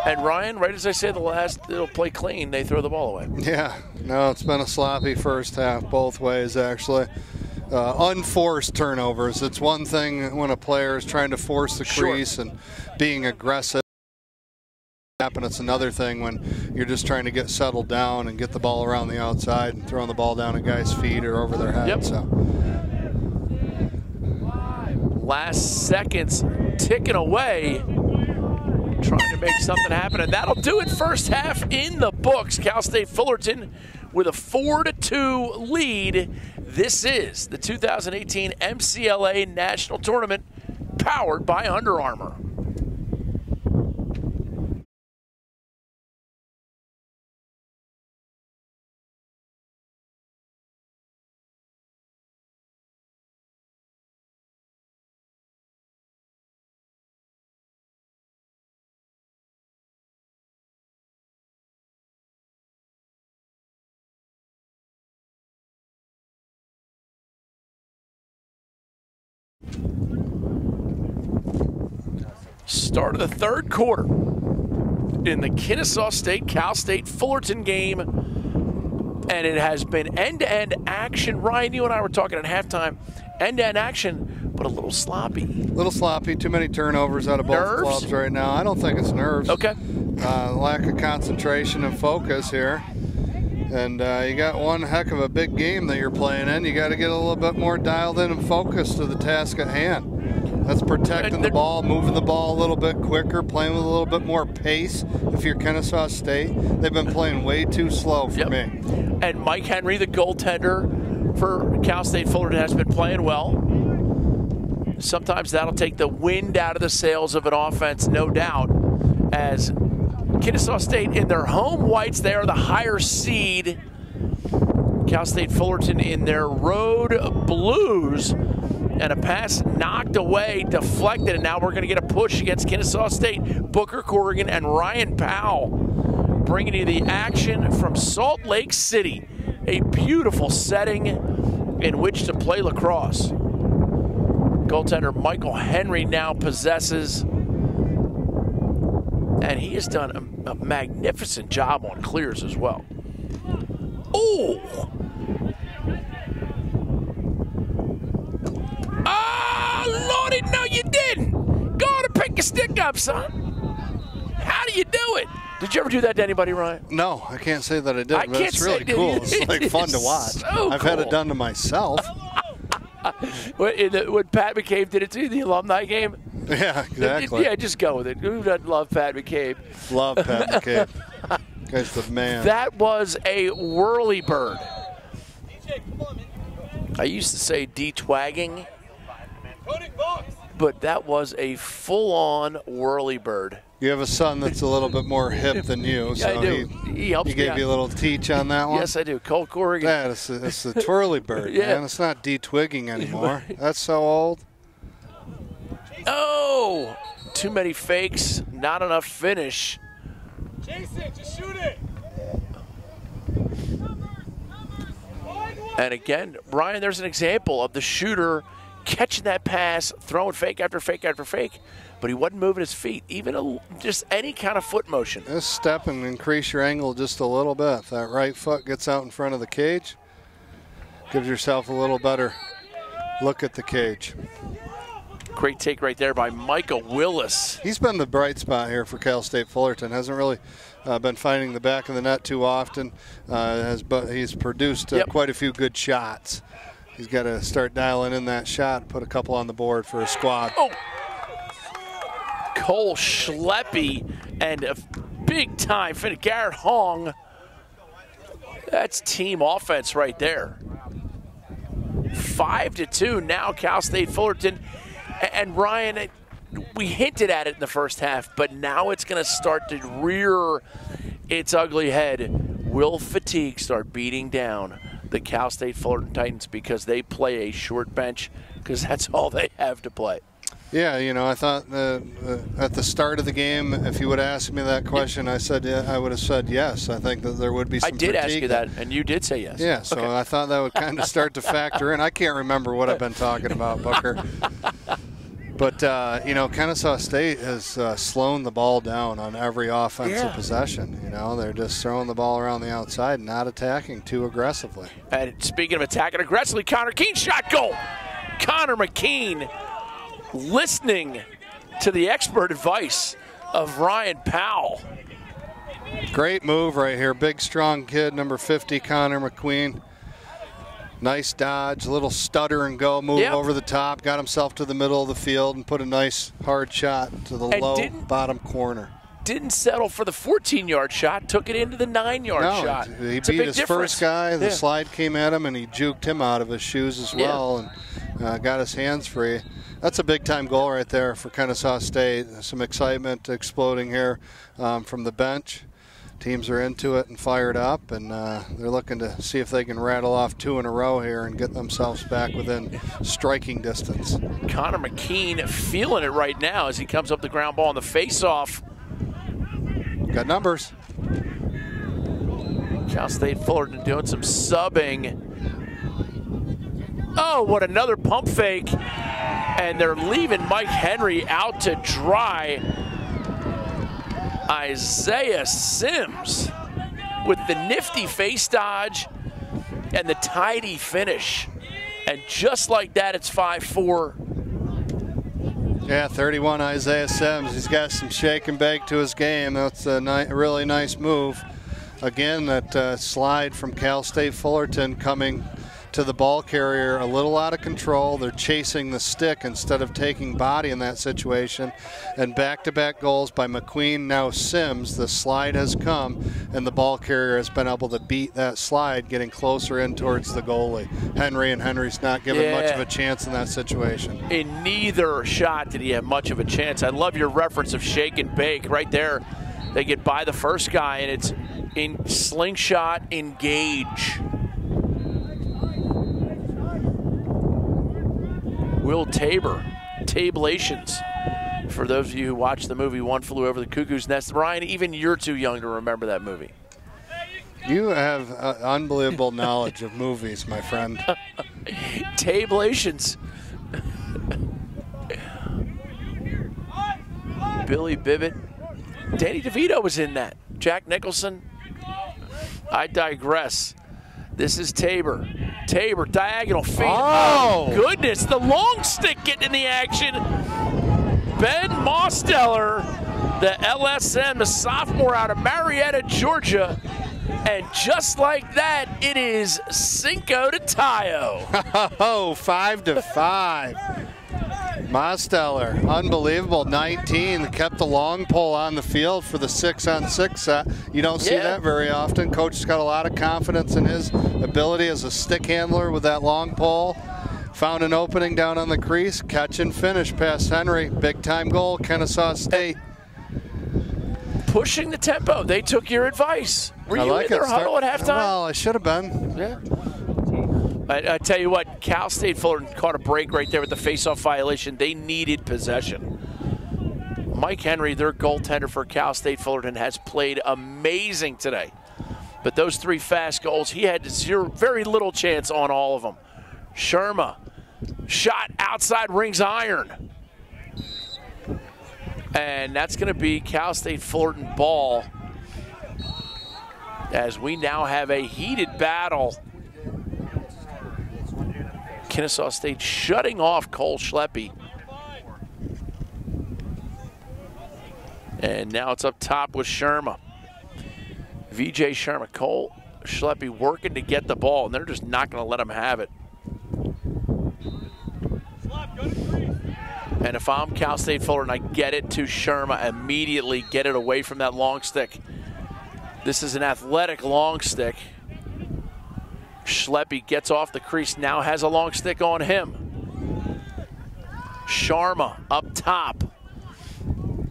And Ryan, right as I say the last, it'll play clean. They throw the ball away. Yeah, no, it's been a sloppy first half both ways, actually. Uh, unforced turnovers. It's one thing when a player is trying to force the Sure. crease and being aggressive. And it's another thing when you're just trying to get settled down and get the ball around the outside and throwing the ball down a guy's feet or over their head. Yep. So Last seconds ticking away, trying to make something happen, and that'll do it. First half in the books. Cal State Fullerton with a four to two lead. This is the 2018 MCLA National Tournament, powered by Under Armour. Start of the third quarter in the Kennesaw State Cal State Fullerton game. And it has been end to end action. Ryan, you and I were talking at halftime. End to end action, but a little sloppy. a little sloppy, too many turnovers out of both Nerves? clubs right now. I don't think it's nerves. Okay. uh, lack of concentration and focus here. And uh, you got one heck of a big game that you're playing in. You got to get a little bit more dialed in and focused to the task at hand. That's protecting the ball, moving the ball a little bit quicker, playing with a little bit more pace. If you're Kennesaw State, they've been playing way too slow for Yep. me. And Mike Henry, the goaltender for Cal State Fullerton, has been playing well. Sometimes that'll take the wind out of the sails of an offense, no doubt. As Kennesaw State in their home whites, they are the higher seed. Cal State Fullerton in their road blues. And a pass knocked away, deflected, and now we're going to get a push against Kennesaw State. Booker Corrigan and Ryan Powell bringing you the action from Salt Lake City. A beautiful setting in which to play lacrosse. Goaltender Michael Henry now possesses, and he has done a, a magnificent job on clears as well. Oh! Oh, Lordy, no, you didn't! Go to pick your stick up, son. How do you do it? Did you ever do that to anybody, Ryan? No, I can't say that I did, I but can't it's really say cool. you It's like fun to watch. so I've had it done to myself. When, the- when Pat McCabe did it too, the alumni game. yeah, exactly. Yeah, just go with it. Who doesn't love Pat McCabe? Love Pat McCabe. Guy's the man. That was a whirly bird. I used to say detwagging, but that was a full-on whirly bird. You have a son that's a little bit more hip than you, so I do. he, He helps he me gave out. you a little teach on that one. Yes, I do. Cole Corrigan. Yeah, it's a, it's a twirly bird, Yeah. man. It's not detwigging anymore. That's so old. Oh, too many fakes, not enough finish. Jason, just shoot it. And again, Ryan, there's an example of the shooter catching that pass, throwing fake after fake after fake, but he wasn't moving his feet, even a, just any kind of foot motion. Just step and increase your angle just a little bit. That right foot gets out in front of the cage, gives yourself a little better look at the cage. Great take right there by Michael Willis. He's been the bright spot here for Cal State Fullerton. Hasn't really uh, been finding the back of the net too often. Uh, has but he's produced uh, Yep. quite a few good shots. He's got to start dialing in that shot, put a couple on the board for a squad. Oh, Cole Schleppy and a big time finish. Garrett Hong. That's team offense right there. Five to two now. Cal State Fullerton and Ryan. We hinted at it in the first half, but now it's going to start to rear its ugly head. Will fatigue start beating down the Cal State Fullerton Titans because they play a short bench because that's all they have to play. Yeah, you know, I thought uh, uh, at the start of the game, if you would ask me that question, I said yeah, I would have said yes. I think that there would be some. I did ask you that, and you did say yes. Yeah, so Okay. I thought that would kind of start to factor in. I can't remember what I've been talking about, Booker. But, uh, you know, Kennesaw State has uh, slowed the ball down on every offensive Yeah. possession. You know, they're just throwing the ball around the outside, not attacking too aggressively. And speaking of attacking aggressively, Connor Keene shot goal. Connor McKean listening to the expert advice of Ryan Powell. Great move right here. Big, strong kid, number 50, Connor McKean. Nice dodge, a little stutter and go move Yep. over the top, got himself to the middle of the field and put a nice hard shot to the And low bottom corner. Didn't settle for the 14 yard shot, took it into the nine yard no, shot. he It's beat his difference. first guy. The Yeah. slide came at him and he juked him out of his shoes as Yeah. well and uh, got his hands free. That's a big time goal right there for Kennesaw State. Some excitement exploding here um, from the bench. Teams are into it and fired up, and uh, they're looking to see if they can rattle off two in a row here and get themselves back within striking distance. Connor McKean feeling it right now as he comes up the ground ball on the face off. Got numbers. Cal State Fullerton doing some subbing. Oh, what another pump fake. And they're leaving Mike Henry out to dry. Isaiah Sims with the nifty face dodge and the tidy finish. And just like that, it's 5 4. Yeah, 31 Isaiah Sims. He's got some shake and bake to his game. That's a ni- really nice move. Again, that uh, slide from Cal State Fullerton coming to the ball carrier a little out of control. They're chasing the stick instead of taking body in that situation. And back to back goals by McKean, now Sims. The slide has come, and the ball carrier has been able to beat that slide, getting closer in towards the goalie. Henry, and Henry's not given much of a chance in that situation. In neither shot did he have much of a chance. I love your reference of shake and bake right there. They get by the first guy, and it's in slingshot engage. Will Tabor, Tablations. For those of you who watched the movie One Flew Over the Cuckoo's Nest, Ryan, even you're too young to remember that movie. You have uh, unbelievable knowledge of movies, my friend. Tablations. Billy Bibbit. Danny DeVito was in that. Jack Nicholson. I digress. This is Tabor. Tabor, diagonal feed. Oh! goodness. The long stick getting in the action. Ben Mosteller, the LSM, the sophomore out of Marietta, Georgia. And just like that, it is Cinco de Tayo. Oh, five to five. Mosteller, unbelievable. 19 kept the long pole on the field for the six on six set. You don't see Yeah. that very often. Coach has got a lot of confidence in his ability as a stick handler with that long pole. Found an opening down on the crease, catch and finish past Henry. Big time goal, Kennesaw State. pushing the tempo. They took your advice. Were I you like in their it. Start- huddle at halftime? Well, I should have been. yeah. I, I tell you what, Cal State Fullerton caught a break right there with the face-off violation. They needed possession. Mike Henry, their goaltender for Cal State Fullerton, has played amazing today. But those three fast goals, he had zero, very little chance on all of them. Sharma, shot outside rings iron. And that's going to be Cal State Fullerton ball as we now have a heated battle. Kennesaw State shutting off Cole Schleppy. And now it's up top with Sharma. VJ Sharma. Cole Schleppy working to get the ball, and they're just not going to let him have it. And if I'm Cal State Fullerton, I get it to Sharma immediately, get it away from that long stick. This is an athletic long stick. Schleppy gets off the crease, now has a long stick on him. Sharma up top.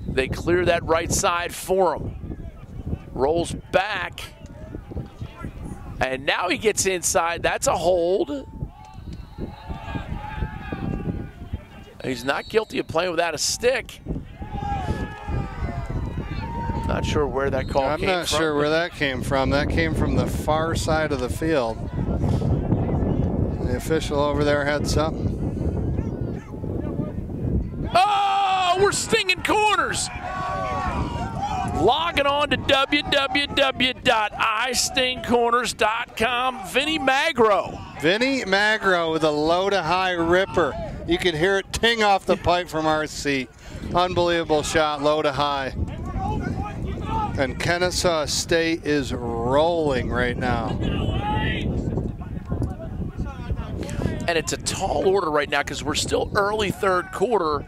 They clear that right side for him. Rolls back. And now he gets inside. That's a hold. He's not guilty of playing without a stick. Not sure where that call I'm not from. sure where that came from. That came from the far side of the field. The official over there had something. Oh, we're stinging corners. Logging on to www.istingcorners.com. Vinny Magro. Vinny Magro with a low to high ripper. You could hear it ting off the pipe from our seat. Unbelievable shot, low to high. And Kennesaw State is rolling right now. And it's a tall order right now because we're still early third quarter.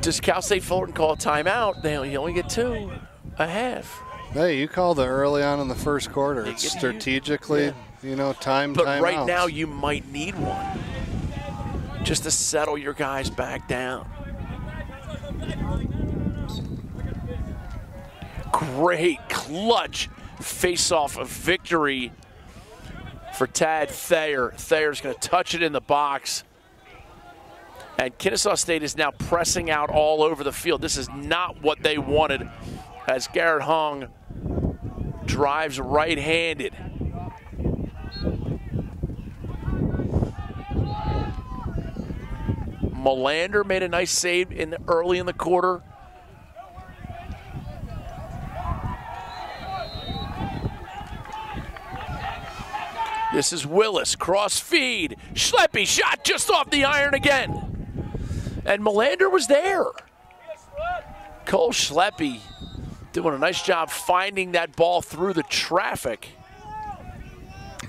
Does Cal State Fullerton call a timeout? They only, you only get two, a half. Hey, you called it early on in the first quarter. It's strategically, Yeah. you know, time But time right outs. now, you might need one just to settle your guys back down. Great clutch face-off of victory for Tad Thayer. Thayer's going to touch it in the box. And Kennesaw State is now pressing out all over the field. This is not what they wanted as Garrett Hong drives right-handed. Melander made a nice save in the, early in the quarter. This is Willis, cross feed. Schleppy shot just off the iron again. And Melander was there. Cole Schleppy doing a nice job finding that ball through the traffic.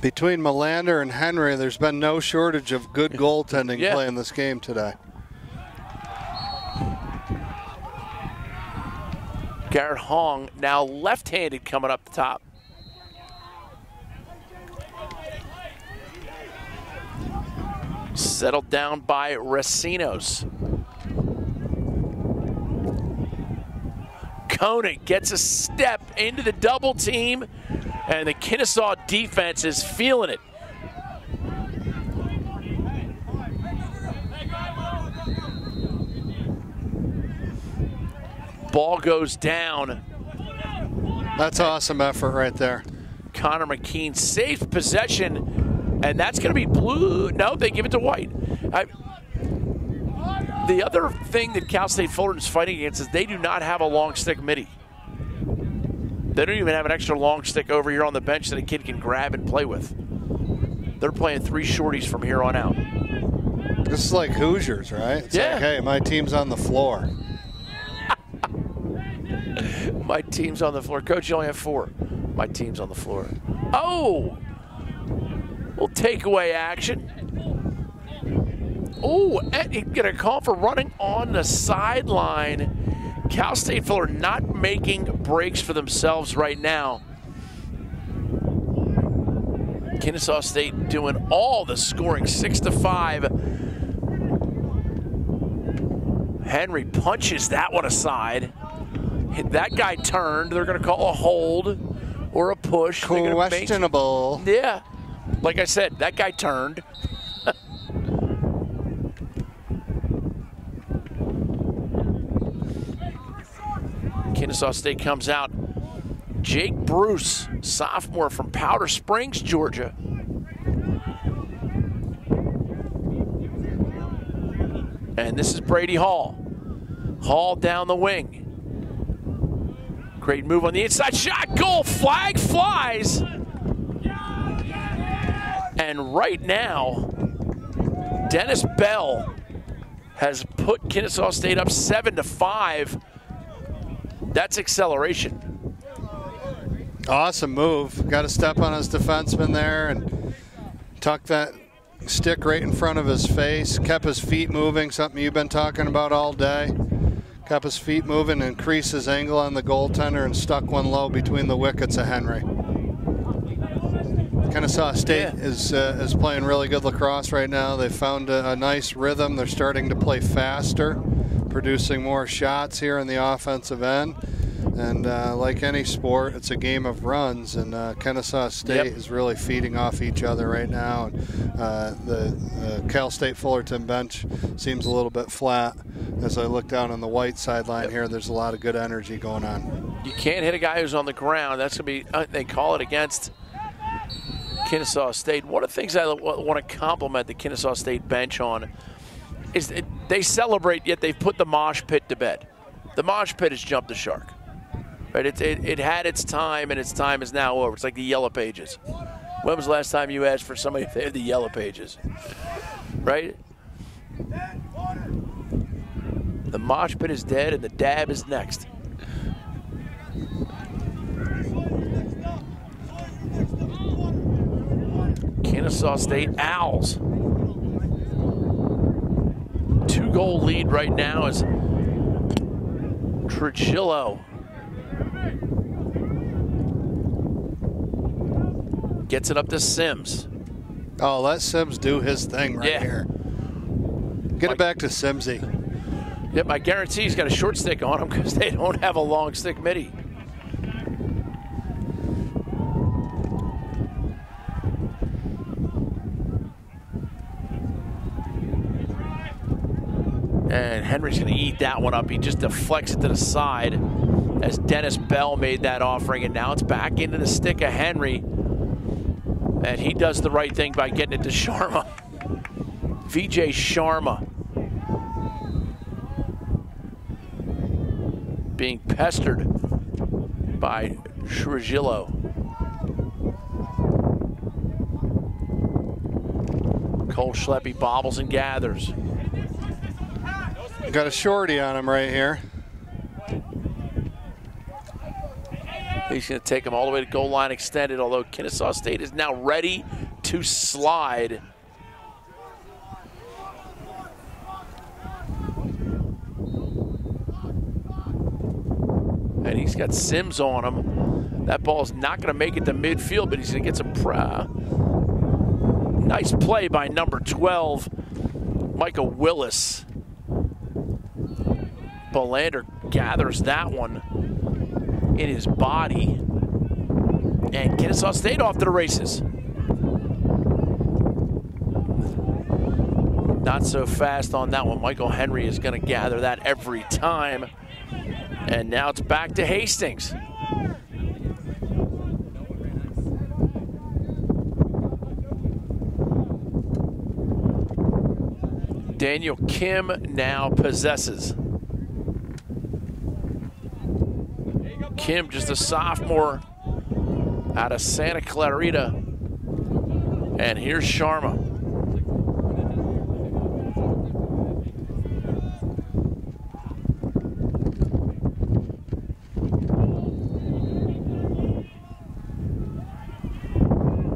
Between Melander and Henry, there's been no shortage of good goaltending Yeah. play in this game today. Garrett Hong now left-handed coming up the top. Settled down by Racinos. Koenig gets a step into the double team, and the Kennesaw defense is feeling it. Ball goes down. That's awesome effort right there. Connor McKean saves possession, and that's going to be blue. No, they give it to White. I, the other thing that Cal State Fullerton is fighting against is they do not have a long stick midi. They don't even have an extra long stick over here on the bench that a kid can grab and play with. They're playing three shorties from here on out. This is like Hoosiers, right? It's Yeah. like, hey, my team's on the floor. My team's on the floor. Coach, you only have four. My team's on the floor. Oh! Little takeaway action. Oh, get a call for running on the sideline. Cal State Fuller not making breaks for themselves right now. Kennesaw State doing all the scoring, six to five. Henry punches that one aside. Hit- That guy turned. They're going to call a hold or a push. They're make- Questionable. yeah. Like I said, that guy turned. Kennesaw State comes out. Jake Bruce, sophomore from Powder Springs, Georgia. And this is Brady Hall. Hall down the wing. Great move on the inside shot. Goal. Flag flies. And right now, Dennis Bell has put Kennesaw State up seven to five. That's acceleration. Awesome move. Got to step on his defenseman there and tuck that stick right in front of his face, kept his feet moving, something you've been talking about all day. Kept his feet moving, increased his angle on the goaltender, and stuck one low between the wickets of Henry. Kennesaw State Yeah. is uh, is playing really good lacrosse right now. They found a, a nice rhythm. They're starting to play faster, producing more shots here in the offensive end. And uh, like any sport, it's a game of runs. And uh, Kennesaw State Yep. is really feeding off each other right now. And uh, the uh, Cal State Fullerton bench seems a little bit flat. As I look down on the white sideline here, there's a lot of good energy going on. You can't hit a guy who's on the ground. That's going to be, uh, they call it against Kennesaw State. One of the things I want to compliment the Kennesaw State bench on is they celebrate, yet they've put the mosh pit to bed. The mosh pit has jumped the shark. Right? It, it, it had its time, and its time is now over. It's like the Yellow Pages. When was the last time you asked for somebody if they had the Yellow Pages? Right? The mosh pit is dead, and the dab is next. Kennesaw State Owls. Two goal lead right now is Trujillo. Gets it up to Sims. Oh, let Sims do his thing right Yeah. here. Get it back to Simsy. Yep, I guarantee he's got a short stick on him because they don't have a long stick midi. And Henry's going to eat that one up. He just deflects it to the side as Dennis Bell made that offering, and now it's back into the stick of Henry. And he does the right thing by getting it to Sharma. VJ Sharma. being pestered by Trujillo. Cole Schleppy bobbles and gathers. Got a shorty on him right here. He's going to take him all the way to goal line extended, although Kennesaw State is now ready to slide. And he's got Sims on him. That ball's not going to make it to midfield, but he's going to get some. Pr- uh, nice play by number 12, Michael Willis. Belander gathers that one in his body. And Kennesaw State off to the races. Not so fast on that one. Michael Henry is going to gather that every time. And now it's back to Hastings. Daniel Kim now possesses. Kim, just a sophomore out of Santa Clarita. And here's Sharma.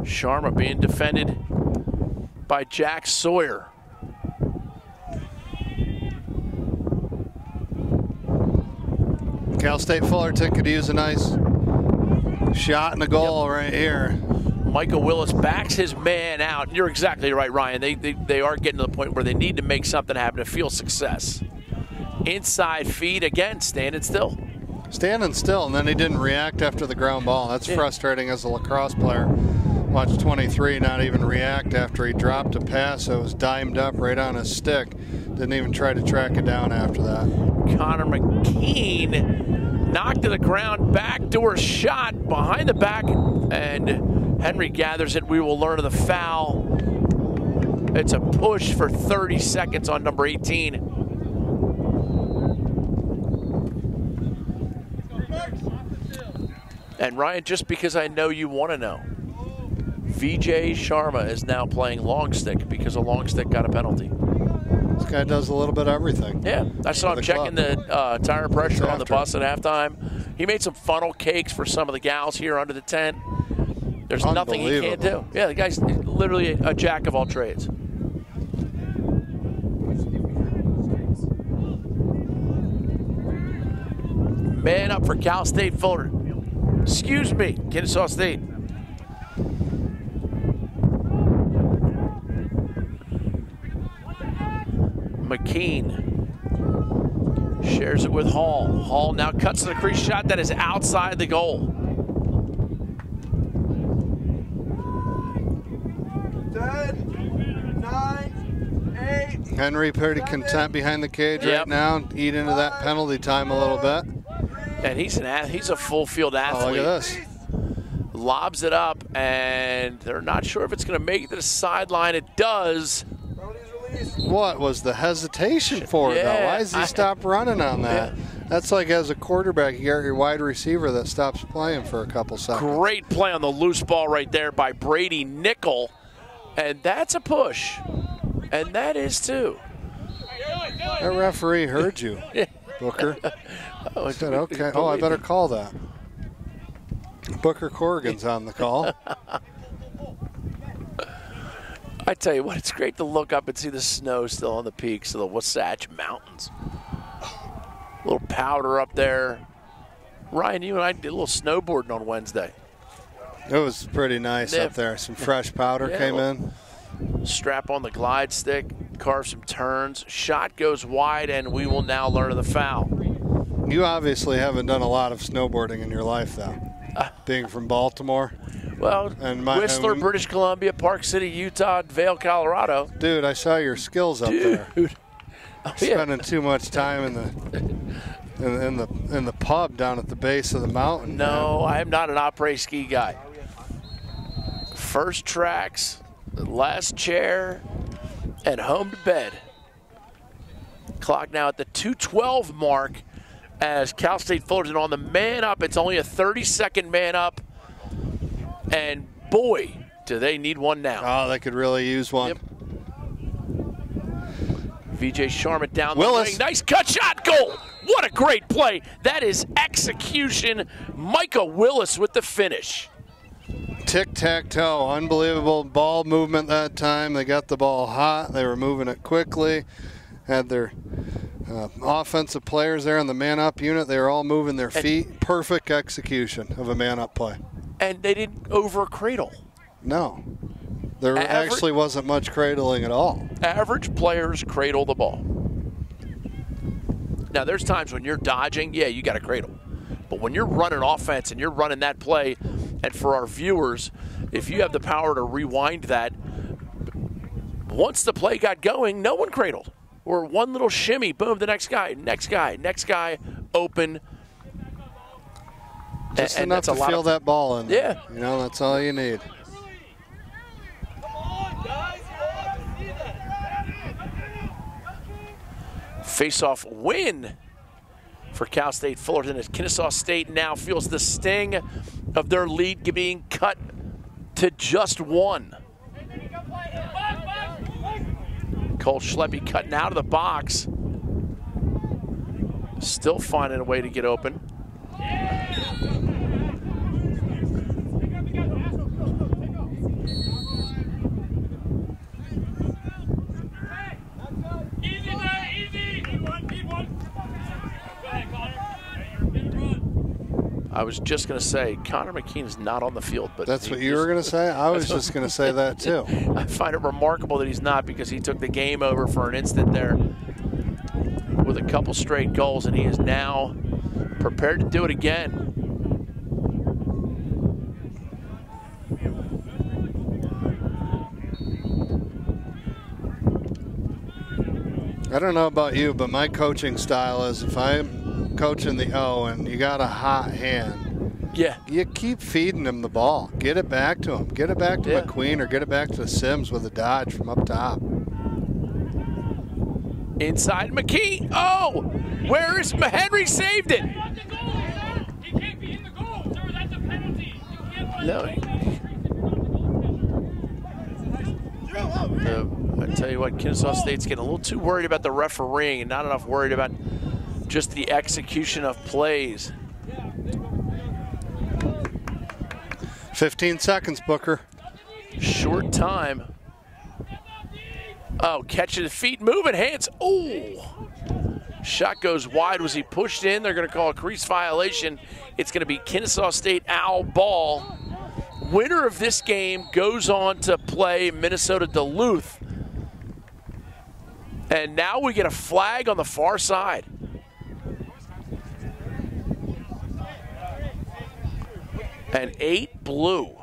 Sharma being defended by Jack Sawyer. Cal State Fullerton could use a nice shot and a goal right here. Michael Willis backs his man out. You're exactly right, Ryan. They, they, they are getting to the point where they need to make something happen to feel success. Inside feed again, standing still. Standing still, and then he didn't react after the ground ball. That's Yeah. frustrating as a lacrosse player. Watch 23 not even react after he dropped a pass that was dimed up right on his stick. Didn't even try to track it down after that. Connor McKean knocked to the ground, backdoor shot behind the back, and Henry gathers it. We will learn of the foul. It's a push for 30 seconds on number 18. And Ryan, just because I know you want to know, VJ Sharma is now playing long stick because a long stick got a penalty. Guy does a little bit of everything. Yeah, I saw him the checking club. the uh, tire pressure on the bus at halftime. He made some funnel cakes for some of the gals here under the tent. There's nothing he can't do. Yeah, the guy's literally a, jack of all trades. Man up for Cal State Fullerton. Excuse me, Kennesaw State. McKean shares it with Hall. Hall now cuts to the crease shot that is outside the goal. Ten, nine, eight. Henry pretty content behind the cage Yep. right now. Eat into that penalty time a little bit. And he's an he's a full field Oh, athlete. look at this. Lobs it up, and they're not sure if it's going to make it to the sideline. It does. What was the hesitation for it, though? Why does he I- stop running on that? That's like as a quarterback, you got your wide receiver that stops playing for a couple seconds. Great play on the loose ball right there by Brady Nickel. And that's a push. And that is too. That referee heard you, Booker. Oh, Said, okay. Oh, I better call that. Booker Corrigan's on the call. I tell you what, it's great to look up and see the snow still on the peaks of the Wasatch Mountains. A little powder up there. Ryan, you and I did a little snowboarding on Wednesday. It was pretty nice Yeah. up there. Some fresh powder Yeah, came in. Strap on the glide stick, carve some turns. Shot goes wide, and we will now learn of the foul. You obviously haven't done a lot of snowboarding in your life, though. Being from Baltimore. Well, And my- Whistler, and- British Columbia, Park City, Utah, Vail, Colorado. Dude, I saw your skills up there. Dude. Oh, yeah. Spending too much time in the in, in the in the pub down at the base of the mountain. No, I am not an après ski guy. First tracks, last chair, and home to bed. Clock now at the 212 mark as Cal State Fullerton on the man up. It's only a 30 second man up. And boy, do they need one now. Oh, they could really use one. Yep. VJ Sharma down Willis. the wing. Nice cut shot goal. What a great play. That is execution. Micah Willis with the finish. Tic tac toe, unbelievable ball movement that time. They got the ball hot. They were moving it quickly. Had their uh, offensive players there in the man up unit. They were all moving their feet. Perfect execution of a man up play. And they didn't over cradle. No, there Aver- actually wasn't much cradling at all. Average players cradle the ball. Now, there's times when you're dodging, yeah, you got to cradle. But when you're running offense and you're running that play, and for our viewers, if you have the power to rewind that, once the play got going, no one cradled. Or one little shimmy, boom, the next guy, next guy, next guy, open. Just and enough that's a to feel of, that ball in. there. Yeah. you know that's all you need. Come on, guys. You want to see that. face-off win for Cal State Fullerton as Kennesaw State now feels the sting of their lead being cut to just one. Cole Schleppy cutting out of the box. Still finding a way to get open. Easy there, easy. Keep one, keep one. Go ahead, Connor. Get a run. I was just going to say Connor McKean is not on the field, but That's what you just- were going to say. I was just going to say that too. I find it remarkable that he's not because he took the game over for an instant there with a couple straight goals, and he is now prepared to do it again. I don't know about you, but my coaching style is if I'm coaching the O and you got a hot hand, Yeah, you keep feeding him the ball. Get it back to him. Get it back to Yeah. McKean or get it back to the Sims with a dodge from up top. inside McKee. Oh, where is Henry? Saved it. Not the goal, sir. He can't be in the goal, sir. That's a penalty. You can't run No. Uh, I tell you what, Kennesaw State's getting a little too worried about the refereeing and not enough worried about just the execution of plays. 15 seconds, Booker. Short time. Oh, catching the feet, moving hands. Oh, shot goes wide. Was he pushed in? They're going to call a crease violation. It's going to be Kennesaw State Owl ball. Winner of this game goes on to play Minnesota Duluth. And now we get a flag on the far side. And eight blue.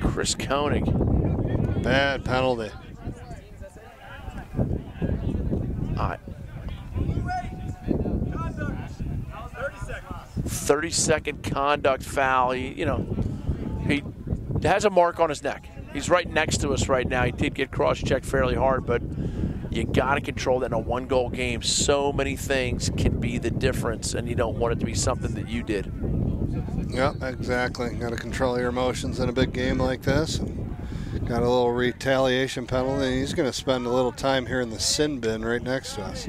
Chris Koenig. Bad penalty. All right. 30 second conduct foul. He, you know, he has a mark on his neck. He's right next to us right now. He did get cross checked fairly hard, but you got to control that in a one goal game. So many things can be the difference, and you don't want it to be something that you did. Yeah, exactly. Got to control your emotions in a big game like this. Got a little retaliation penalty. He's going to spend a little time here in the sin bin right next to us.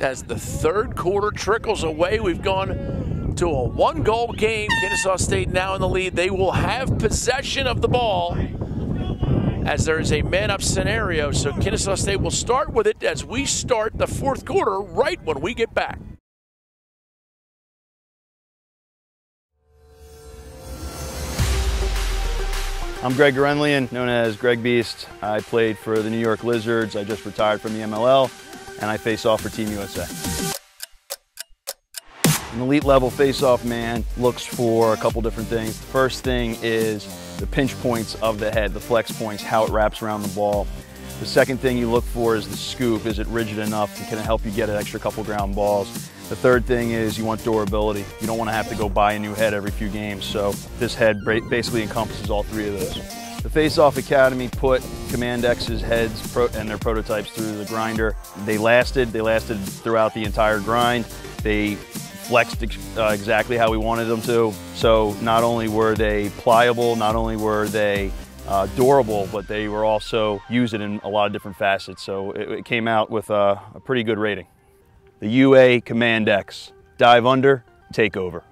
As the third quarter trickles away, we've gone to a one goal game. Kennesaw State now in the lead. They will have possession of the ball as there is a man up scenario. So Kennesaw State will start with it as we start the fourth quarter right when we get back. I'm Greg Gurenlian, known as Greg Beast. I played for the New York Lizards. I just retired from the MLL, and I face off for Team USA. An elite level face-off man looks for a couple different things. The first thing is the pinch points of the head, the flex points, how it wraps around the ball. The second thing you look for is the scoop. Is it rigid enough kind of help you get an extra couple ground balls? The third thing is you want durability. You don't want to have to go buy a new head every few games. So this head basically encompasses all three of those. The Face Off Academy put Command X's heads and their prototypes through the grinder. They lasted. They lasted throughout the entire grind. They flexed uh, exactly how we wanted them to. So not only were they pliable, not only were they uh, durable, but they were also used in a lot of different facets. So it, it came out with a, a pretty good rating. The UA Command X. Dive under, take over.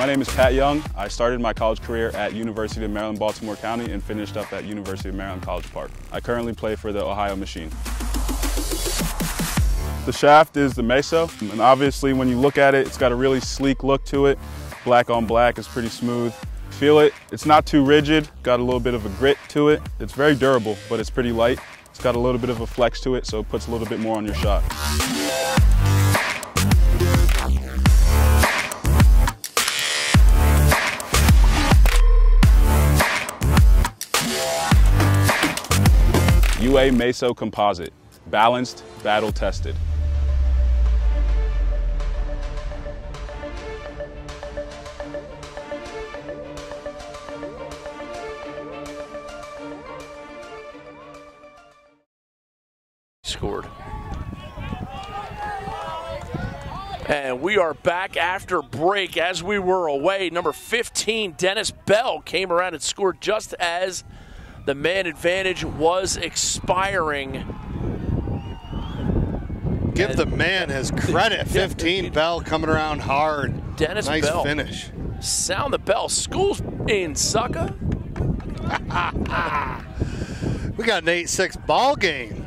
My name is Pat Young. I started my college career at University of Maryland, Baltimore County and finished up at University of Maryland College Park. I currently play for the Ohio Machine. The shaft is the Meso, and obviously when you look at it, it's got a really sleek look to it. Black on black is pretty smooth. Feel it, it's not too rigid, got a little bit of a grit to it. It's very durable, but it's pretty light. It's got a little bit of a flex to it, so it puts a little bit more on your shot. UA Meso Composite, balanced, battle tested. Scored. And we are back after break as we were away. Number 15, Dennis Bell, came around and scored just as the man advantage was expiring. Give the man his credit. 15 Bell coming around hard. Dennis nice Bell. finish. Sound the bell. School's in sucker. we got an 8-6 ball game.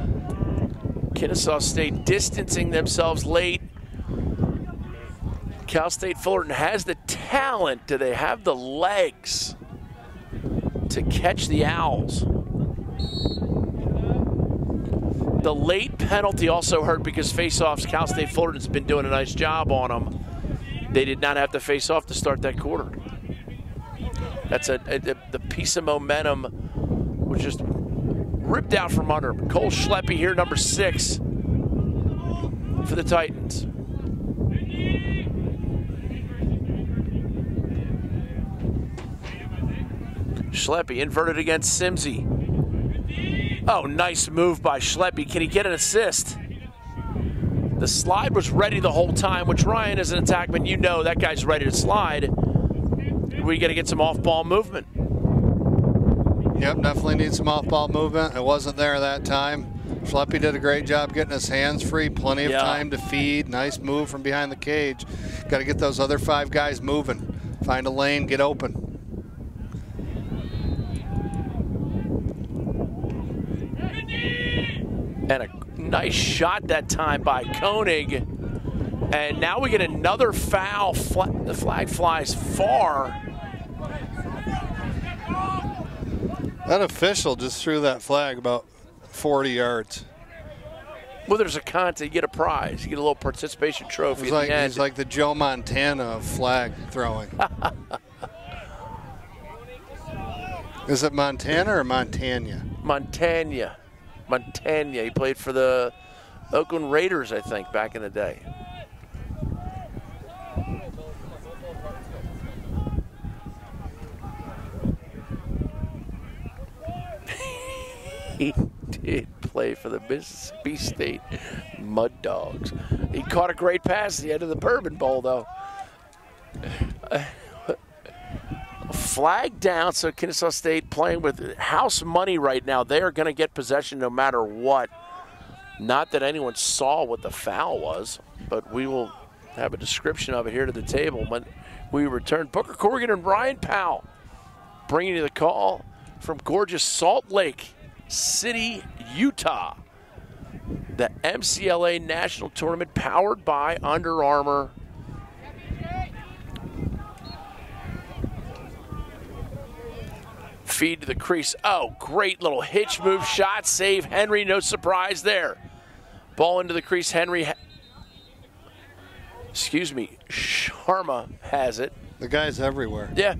Kennesaw State distancing themselves late. Cal State Fullerton has the talent. Do they have the legs to catch the Owls? The late penalty also hurt because face-offs, Cal State Fullerton's been doing a nice job on them. They did not have to face off to start that quarter. That's a, a, the piece of momentum was just ripped out from under. Cole Schleppy here, number six for the Titans. Schleppy inverted against Simsy. Oh, nice move by Schleppy. Can he get an assist? The slide was ready the whole time, which Ryan, as an attackman, you know that guy's ready to slide. We got to get some off ball movement. Yep, definitely needs some off-ball movement. It wasn't there that time. Schleppy did a great job getting his hands free. Plenty of Yeah. time to feed. Nice move from behind the cage. Got to get those other five guys moving. Find a lane, get open. And a nice shot that time by Koenig. And now we get another foul. The flag flies far. That official just threw that flag about 40 yards. Well, there's a contest. You get a prize. You get a little participation trophy He's like, he's like the Joe Montana of flag throwing. Is it Montana or Montana? Montana. Montana. He played for the Oakland Raiders, I think, back in the day. he did play for the Mississippi State Mud Dogs. He caught a great pass at the end of the Bourbon Bowl, though. Flag down, so Kennesaw State playing with house money right now. They are going to get possession no matter what. Not that anyone saw what the foul was, but we will have a description of it here to the table when we return. Booker Corrigan and Ryan Powell bringing you the call from gorgeous Salt Lake City, Utah. The MCLA National Tournament powered by Under Armour. Feed to the crease. Oh, great little hitch move shot. Save Henry. No surprise there. Ball into the crease. Henry. Excuse me. Sharma has it. The guy's everywhere. Yeah.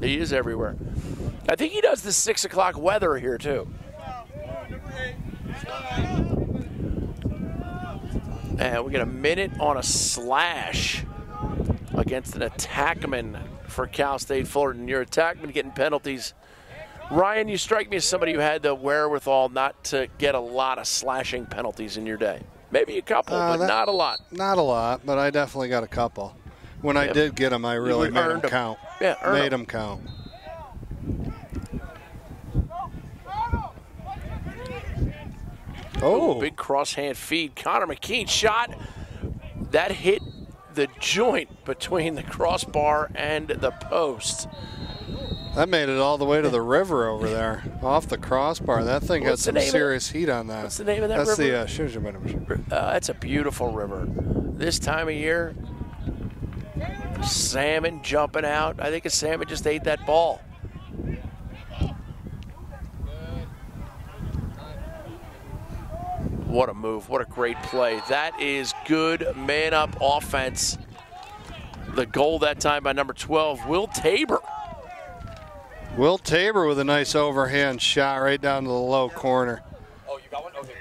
He is everywhere. I think he does the six o'clock weather here too. And we get a minute on a slash against an attackman for Cal State Fullerton. Your attackman getting penalties. Ryan, you strike me as somebody who had the wherewithal not to get a lot of slashing penalties in your day. Maybe a couple, Uh, but that- not a lot. Not a lot, but I definitely got a couple. When I did get them, I really made them, them 'em. count. Yeah, earned made 'em. them count. Oh, Big crosshand feed. Connor McKean shot that hit the joint between the crossbar and the post. that made it all the way to the river over there, off the crossbar. That thing What's had some serious heat on that. What's the name of that That's river? the uh. Uh, that's a beautiful river. This time of year, salmon jumping out. I think a salmon just ate that ball. What a move. What a great play. That is good man up offense. The goal that time by number 12, Will Tabor. Will Tabor with a nice overhand shot right down to the low corner. Oh, you got one? Okay.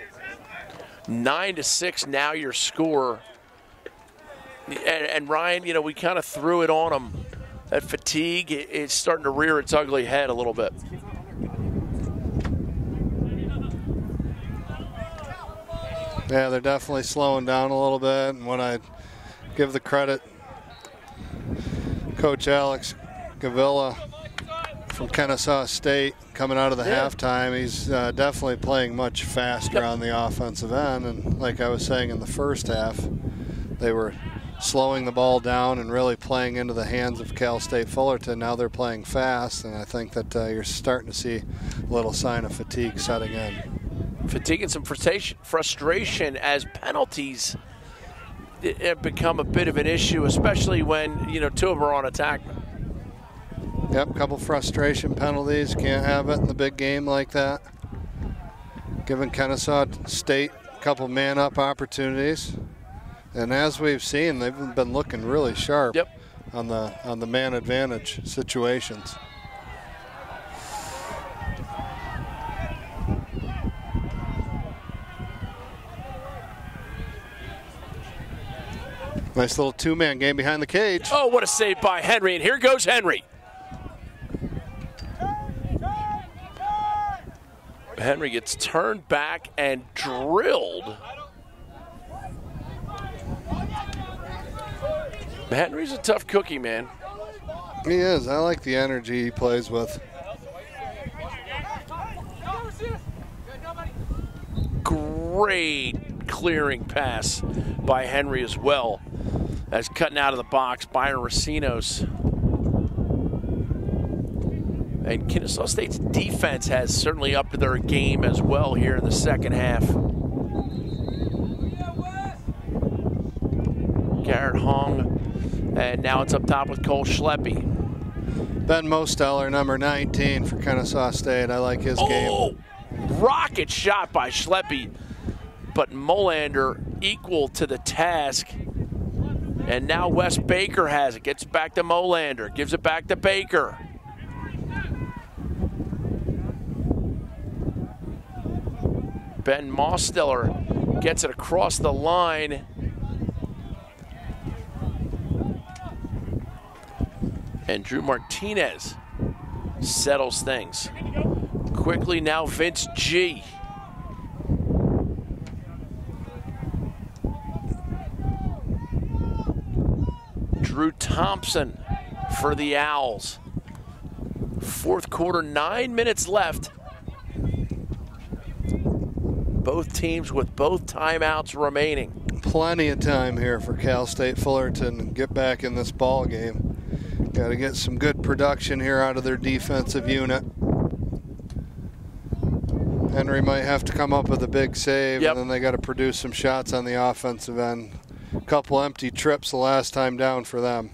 Nine to six. Now your score. And, and Ryan, you know, we kind of threw it on him. That fatigue is starting to rear its ugly head a little bit. Yeah, they're definitely slowing down a little bit. And when I give the credit, Coach Alex Gavilla from Kennesaw State coming out of the Yeah. halftime, he's uh, definitely playing much faster on the offensive end. And like I was saying in the first half, they were slowing the ball down and really playing into the hands of Cal State Fullerton. Now they're playing fast, and I think that uh, you're starting to see a little sign of fatigue setting in. Fatigue and some frustration, frustration as penalties have become a bit of an issue, especially when you know two of them are on attack. Yep, couple frustration penalties. Can't have it in the big game like that. Giving Kennesaw State a couple man up opportunities. And as we've seen, they've been looking really sharp Yep. on the on the man advantage situations. Nice little two man game behind the cage. Oh, what a save by Henry. And here goes Henry. Henry gets turned back and drilled. Henry's a tough cookie, man. He is. I like the energy he plays with. Great clearing pass by Henry as well as cutting out of the box. Byron Racinos. And Kennesaw State's defense has certainly upped their game as well here in the second half. Garrett Hong, and now it's up top with Cole Schleppy. Ben Mosteller, number 19 for Kennesaw State. I like his oh! game. Oh, rocket shot by Schleppy, but Molander equal to the task. And now Wes Baker has it. Gets back to Molander. Gives it back to Baker. Ben Mosteller gets it across the line. And Drew Martinez settles things. Quickly now, Vince G. Drew Thompson for the Owls. Fourth quarter, nine minutes left. Both teams with both timeouts remaining. Plenty of time here for Cal State Fullerton to get back in this ball game. Got to get some good production here out of their defensive unit. Henry might have to come up with a big save, Yep. and then they got to produce some shots on the offensive end. Couple empty trips the last time down for them.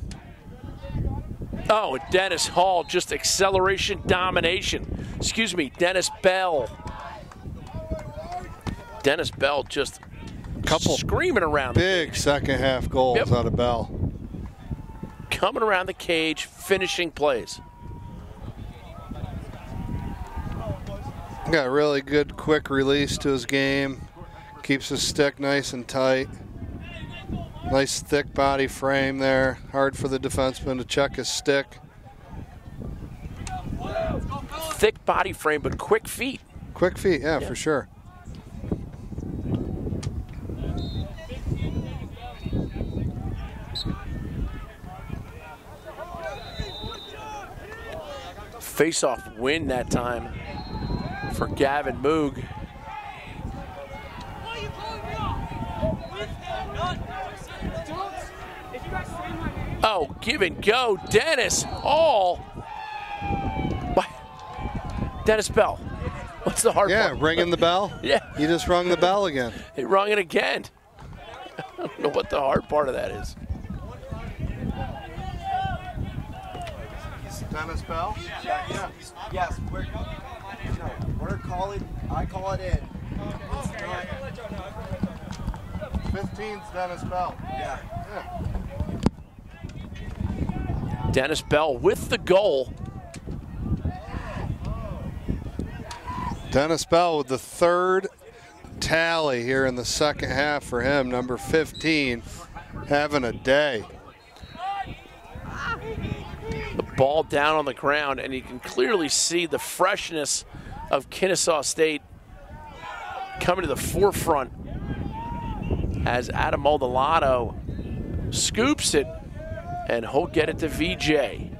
Oh, Dennis Hall, just acceleration domination. Excuse me, Dennis Bell. Dennis Bell just Couple screaming around, big second half goals Yep. out of Bell. coming around the cage, finishing plays. Got a really good quick release to his game. Keeps his stick nice and tight. Nice thick body frame there. Hard for the defenseman to check his stick. Thick body frame, but quick feet. Quick feet, yeah, for sure. Face-off win that time for Gavin Moog. Oh, give and go, Dennis All. What? Dennis Bell. What's the hard Yeah, part? Yeah, ringing the bell. Yeah, You just rung the bell again. he rung it again. I don't know what the hard part of that is. Dennis Bell? Yeah. Yes, we're, no, we're calling, I call it in. 15's Dennis Bell. Yeah. Yeah. Dennis Bell with the goal. Dennis Bell with the third tally here in the second half for him, number 15, having a day. The ball down on the ground, and you can clearly see the freshness of Kennesaw State coming to the forefront as Adam Maldonado scoops it, and he'll get it to VJ.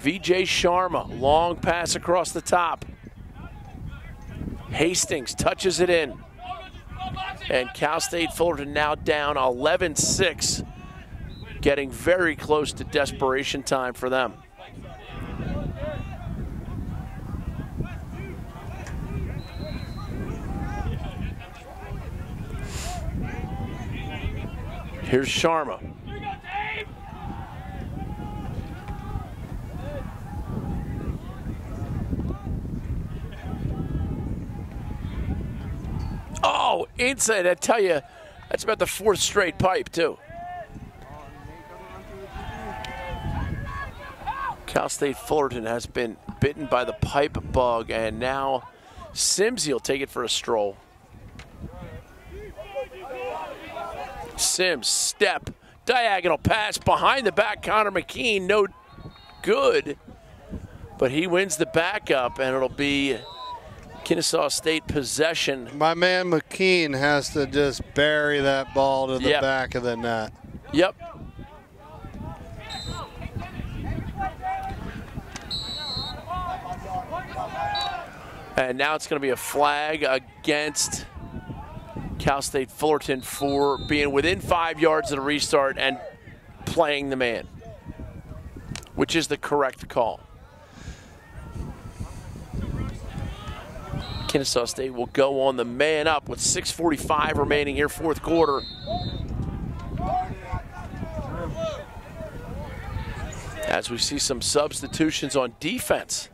VJ Sharma, long pass across the top. Hastings touches it in. And Cal State Fullerton now down 11 6, getting very close to desperation time for them. Here's Sharma. Oh, inside. I tell you, that's about the fourth straight pipe, too. Cal State Fullerton has been bitten by the pipe bug, and now Simsy will take it for a stroll. Sims, step, diagonal pass behind the back. Connor McKean, no good. But he wins the backup, and it'll be Kennesaw State possession. My man McKean has to just bury that ball to the Yep. back of the net. Yep. And now it's going to be a flag against Cal State Fullerton for being within five yards of the restart and playing the man, which is the correct call. Kennesaw State will go on the man up with 6.45 remaining here, fourth quarter. As we see some substitutions on defense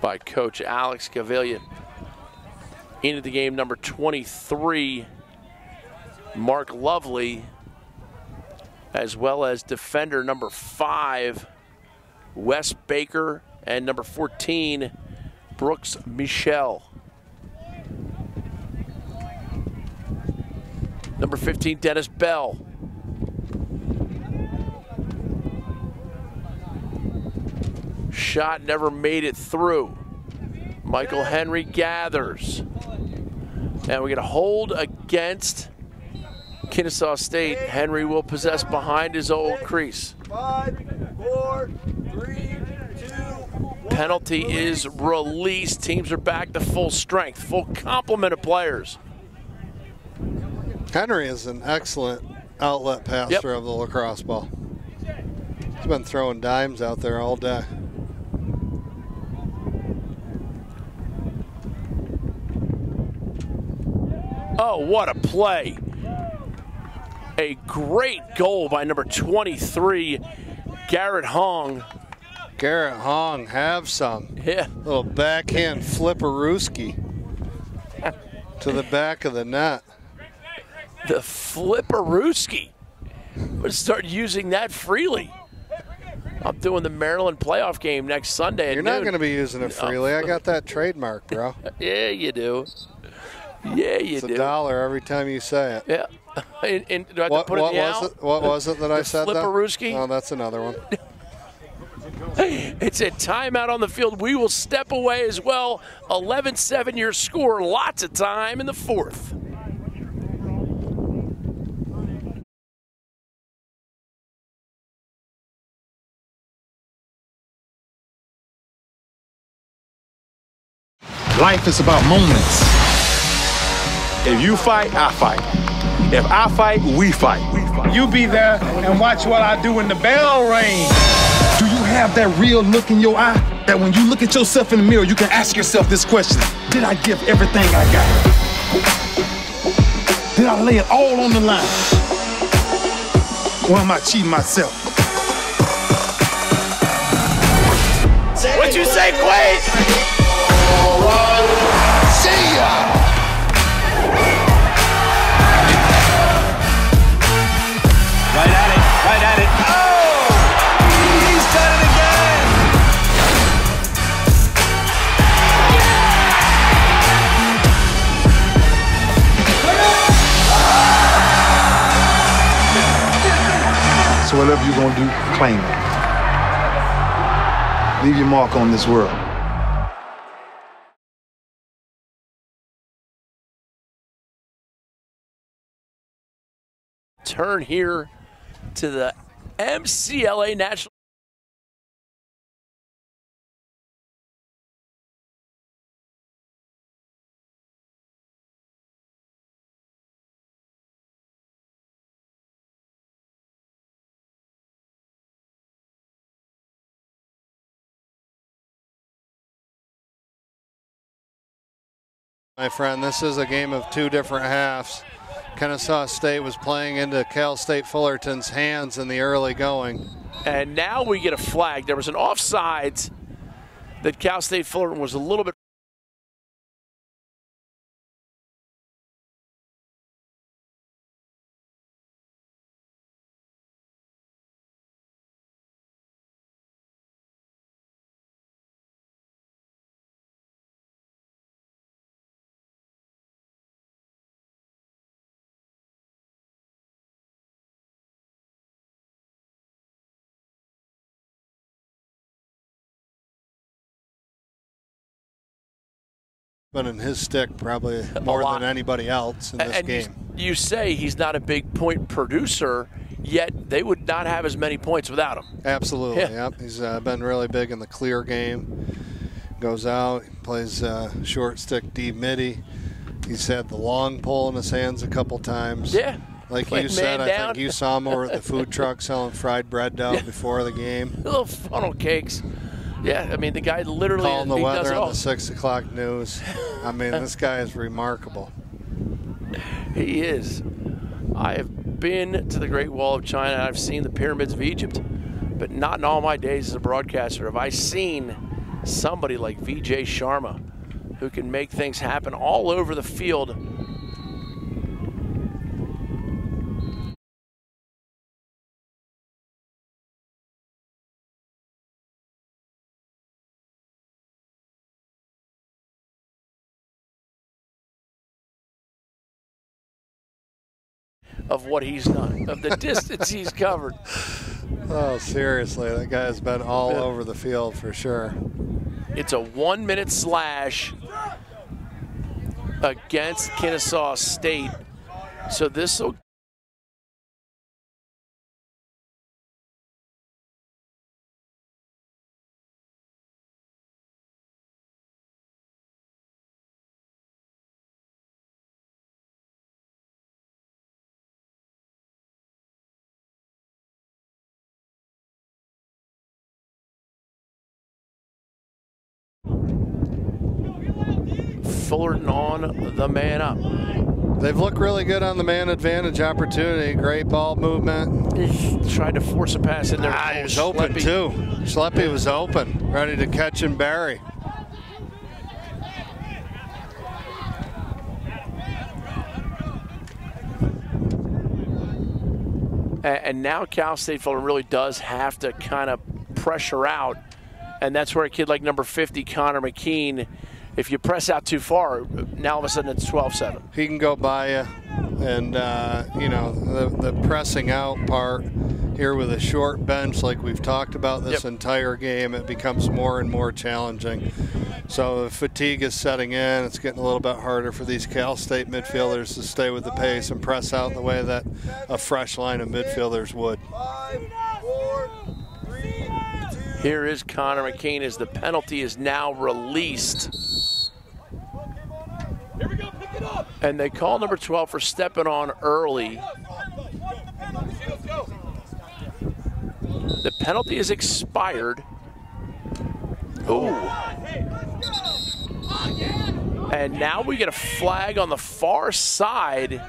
by Coach Alex Gavilia. Into the game, number 23, Mark Lovely, as well as defender number five, Wes Baker, and number 14, Brooks Michelle. Number 15, Dennis Bell. Shot never made it through. Michael Henry gathers. And we get a hold against Kennesaw State. Henry will possess behind his old crease. Five, four, three. Penalty is released. Teams are back to full strength, full complement of players. Henry is an excellent outlet passer Yep. of the lacrosse ball. He's been throwing dimes out there all day. Oh, what a play. A great goal by number 23, Garrett Hong. Garrett Hong, have some. Yeah, Little backhand flipperooski to the back of the net. the flipperooski. I'm going to start using that freely. I'm doing the Maryland playoff game next Sunday. You're not going to be using it freely. I got that trademark, bro. Yeah, you do. Yeah, you It's a dollar every time you say it. Yeah. And, and do I have What, to put what it was it? What was it that I said? that? flipperooski? Oh, that's another one. It's a timeout on the field. We will step away as well. 11 7 your score. Lots of time in the fourth. Life is about moments. If you fight, I fight. If I fight, we fight. You be there and watch what I do when the bell rings. Do you have that real look in your eye that when you look at yourself in the mirror, you can ask yourself this question Did I give everything I got? Did I lay it all on the line? Or am I cheating myself? What you say, Quaid? So whatever you're gonna do, claim it. Leave your mark on this world. Turn here to the MCLA National. My friend, this is a game of two different halves. Kennesaw State was playing into Cal State Fullerton's hands in the early going. And now we get a flag. There was an offsides that Cal State Fullerton was a little bit. Been in his stick probably more than anybody else in this and game. You, say he's not a big point producer, yet they would not have as many points without him. Absolutely, Yeah. yep. He's uh, been really big in the clear game. Goes out, plays uh, short stick D midi, He's had the long pole in his hands a couple times. Yeah. Like you said, I down. think you saw him over at the food truck selling fried bread down before the game. Little funnel cakes. Yeah, I mean the guy literally Calling the he weather on the six o'clock news. I mean, this guy is remarkable. He is. I have been to the Great Wall of China. I've seen the pyramids of Egypt, but not in all my days as a broadcaster have I seen somebody like VJ Sharma, who can make things happen all over the field. Of what he's done, of the distance he's covered. Oh, seriously, that guy's been all over the field for sure. It's a one minute slash against Kennesaw State. So this will. The man up. They've looked really good on the man advantage opportunity. Great ball movement. Tried to force a pass in there. Ah, he was open Schleppy. too. Schleppy was open, ready to catch and bury. And now Cal State Fullerton really does have to kind of pressure out. And that's where a kid like number 50, Connor McKean, if you press out too far, now all of a sudden it's 12 7. He can go by you, and uh, you know the the pressing out part here with a short bench, like we've talked about this Yep. entire game, it becomes more and more challenging. So fatigue is setting in, it's getting a little bit harder for these Cal State midfielders to stay with the pace and press out the way that a fresh line of midfielders would. Here is Connor McKean as the penalty is now released. And they call number 12 for stepping on early. The penalty is expired. Ooh. And now we get a flag on the far side.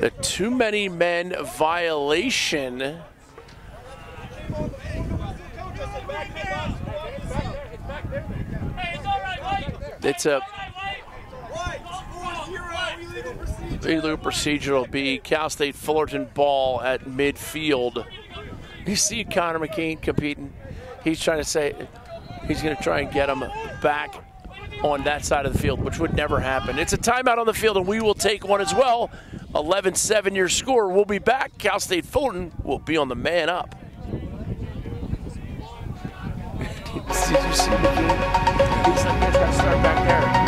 The too many men violation. It's a illegal procedure will be Cal State Fullerton ball at midfield. You see Connor McKean competing. He's trying to say he's going to try and get him back on that side of the field, which would never happen. It's a timeout on the field, and we will take one as well. 11 7 your score. We'll be back. Cal State Fullerton will be on the man up. Did you see McKean? He's like, "Let's go start back there.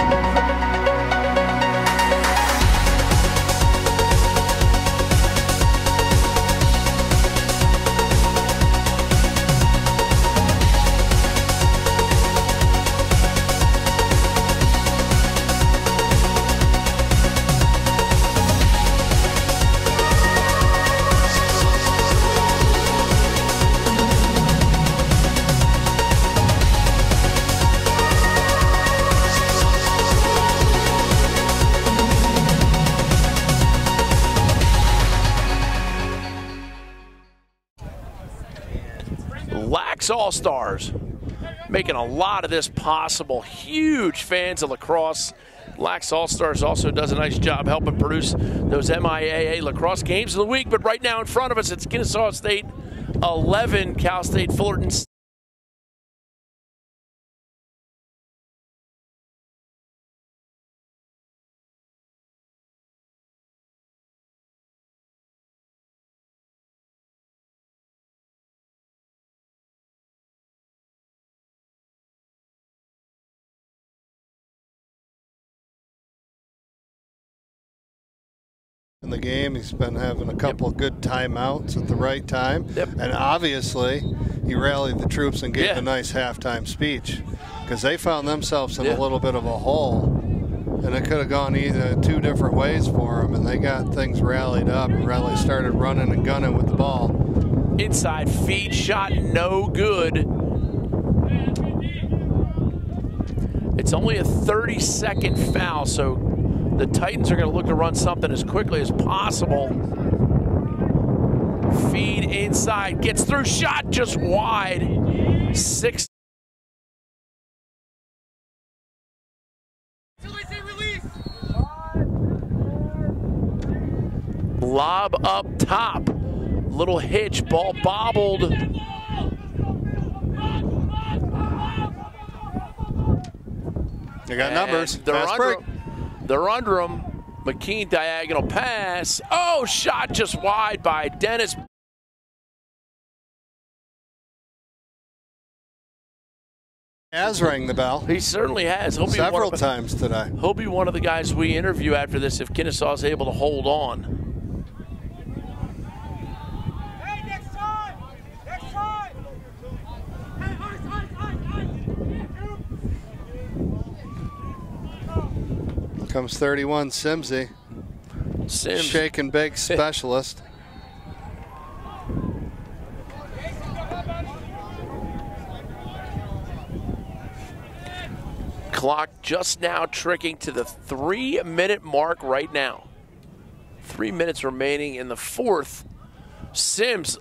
All Stars making a lot of this possible. Huge fans of lacrosse. Lax All Stars also does a nice job helping produce those MIAA lacrosse games of the week. But right now in front of us, it's Kennesaw State 11, Cal State Fullerton game. He's been having a couple of good timeouts at the right time. Yep. And obviously, he rallied the troops and gave Yeah. a nice halftime speech because they found themselves in Yeah. a little bit of a hole. And it could have gone either uh, two different ways for them, and they got things rallied up and really started running and gunning with the ball. Inside feed shot, no good. It's only a 30 second foul, so the Titans are going to look to run something as quickly as possible. Feed inside, gets through, shot just wide. Six. Lob up top. Little hitch, ball bobbled. They got numbers. They're Fast under break. They're under him. McKean diagonal pass. Oh, shot just wide by Dennis. Has rang the bell He certainly has. He'll be several one of, times today. He'll be one of the guys we interview after this if Kennesaw is able to hold on. Hey, next time! Next time! Hey, ice, ice, ice, ice! Comes 31, Simsy, Sims. shake and bake specialist. Clock just now tricking to the three minute mark right now. Three minutes remaining in the fourth. Sims,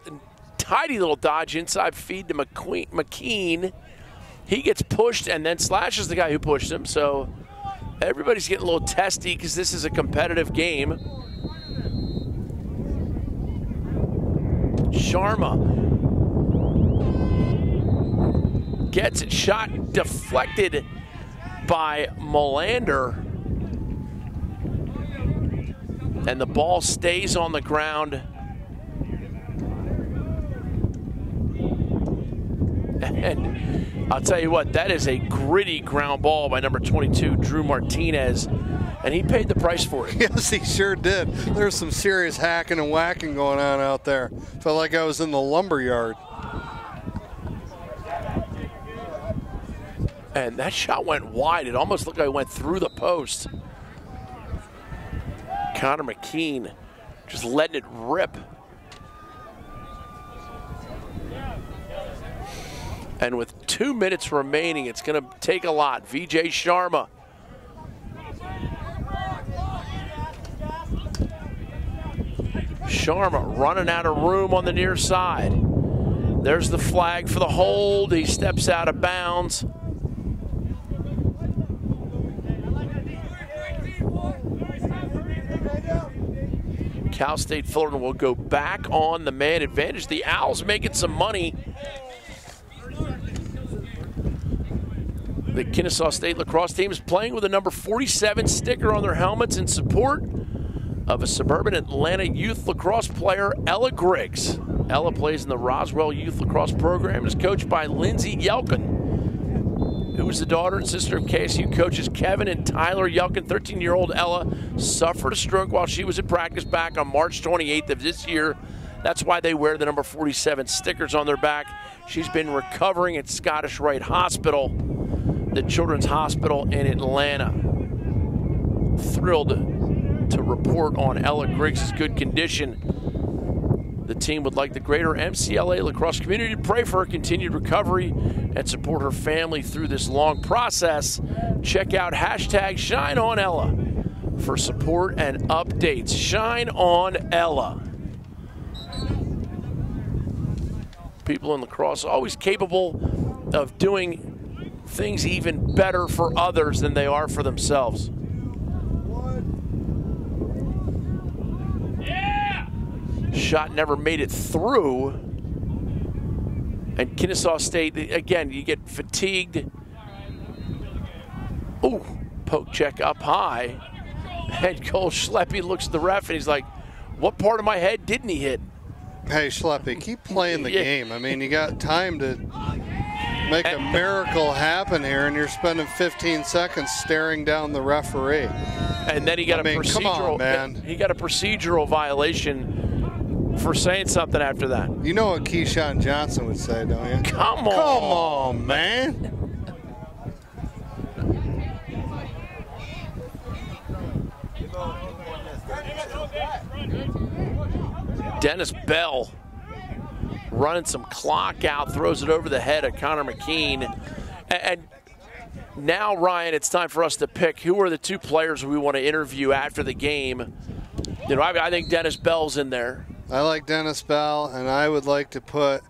tidy little dodge inside feed to McQueen, McKean. He gets pushed and then slashes the guy who pushed him. So everybody's getting a little testy because this is a competitive game. Sharma gets it shot deflected by Molander. And the ball stays on the ground. And I'll tell you what, that is a gritty ground ball by number 22, Drew Martinez. And he paid the price for it. Yes, he sure did. There's some serious hacking and whacking going on out there. Felt like I was in the lumber yard. And that shot went wide. It almost looked like it went through the post. Connor McKean just letting it rip. And with two minutes remaining, it's going to take a lot. VJ Sharma. Sharma running out of room on the near side. There's the flag for the hold. He steps out of bounds. Cal State Fullerton will go back on the man advantage. The Owls making some money. The Kennesaw State lacrosse team is playing with a number 47 sticker on their helmets in support of a suburban Atlanta youth lacrosse player, Ella Griggs. Ella plays in the Roswell Youth Lacrosse Program and is coached by Lindsay Yelkin, who is the daughter and sister of KSU coaches Kevin and Tyler Yelkin. 13 year old Ella suffered a stroke while she was in practice back on March 28th of this year. That's why they wear the number 47 stickers on their back. She's been recovering at Scottish Rite Hospital, the Children's Hospital in Atlanta. Thrilled to report on Ella Griggs' good condition. The team would like the greater MCLA lacrosse community to pray for her continued recovery and support her family through this long process. Check out hashtag Shine On Ella for support and updates. Shine On Ella. People in lacrosse always capable of doing things even better for others than they are for themselves. Shot never made it through. And Kennesaw State, again, you get fatigued. Ooh, poke check up high. And Cole Schleppy looks at the ref and he's like, what part of my head didn't he hit? Hey, Schleppy, keep playing the Yeah. game. I mean, you got time to make a miracle happen here, and you're spending 15 seconds staring down the referee. And then he got I a mean, procedural come on, man. He got a procedural violation for saying something after that. You know what Keyshawn Johnson would say, don't you? Come on. Come on, man. Dennis Bell running some clock out, throws it over the head of Connor McKean. And, now, Ryan, it's time for us to pick who are the two players we want to interview after the game. You know, I, I think Dennis Bell's in there. I like Dennis Bell, and I would like to put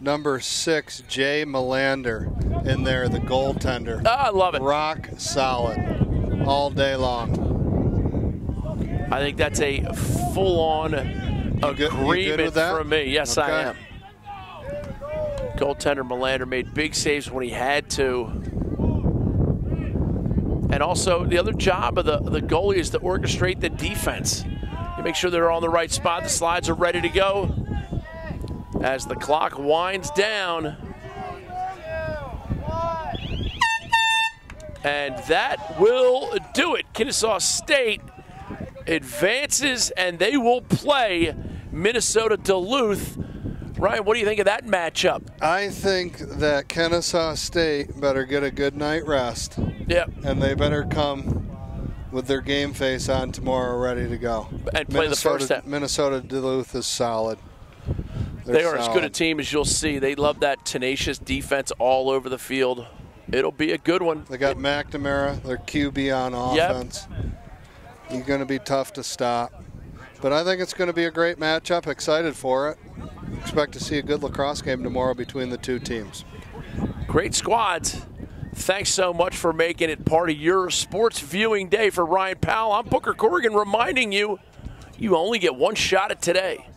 number six, Jay Melander, in there, the goaltender. Ah, I love it. Rock solid all day long. I think that's a full-on good- you good agreement that? from me. Yes, I am. Goaltender Melander made big saves when he had to. And also, the other job of the, the goalie is to orchestrate the defense. You make sure they're on the right spot, the slides are ready to go. As the clock winds down. And that will do it. Kennesaw State advances and they will play Minnesota Duluth. Ryan, what do you think of that matchup? I think that Kennesaw State better get a good night rest, Yep. and they better come with their game face on tomorrow, ready to go. And play the Minnesota, first half. Minnesota Duluth is solid. They're They are as good a team as you'll see. They love that tenacious defense all over the field. It'll be a good one. They got McNamara, their QB on offense. Yep. He's going to be tough to stop. But I think it's going to be a great matchup. Excited for it. Expect to see a good lacrosse game tomorrow between the two teams. Great squads. Thanks so much for making it part of your sports viewing day for Ryan Powell. I'm Booker Corrigan reminding you you only get one shot at today.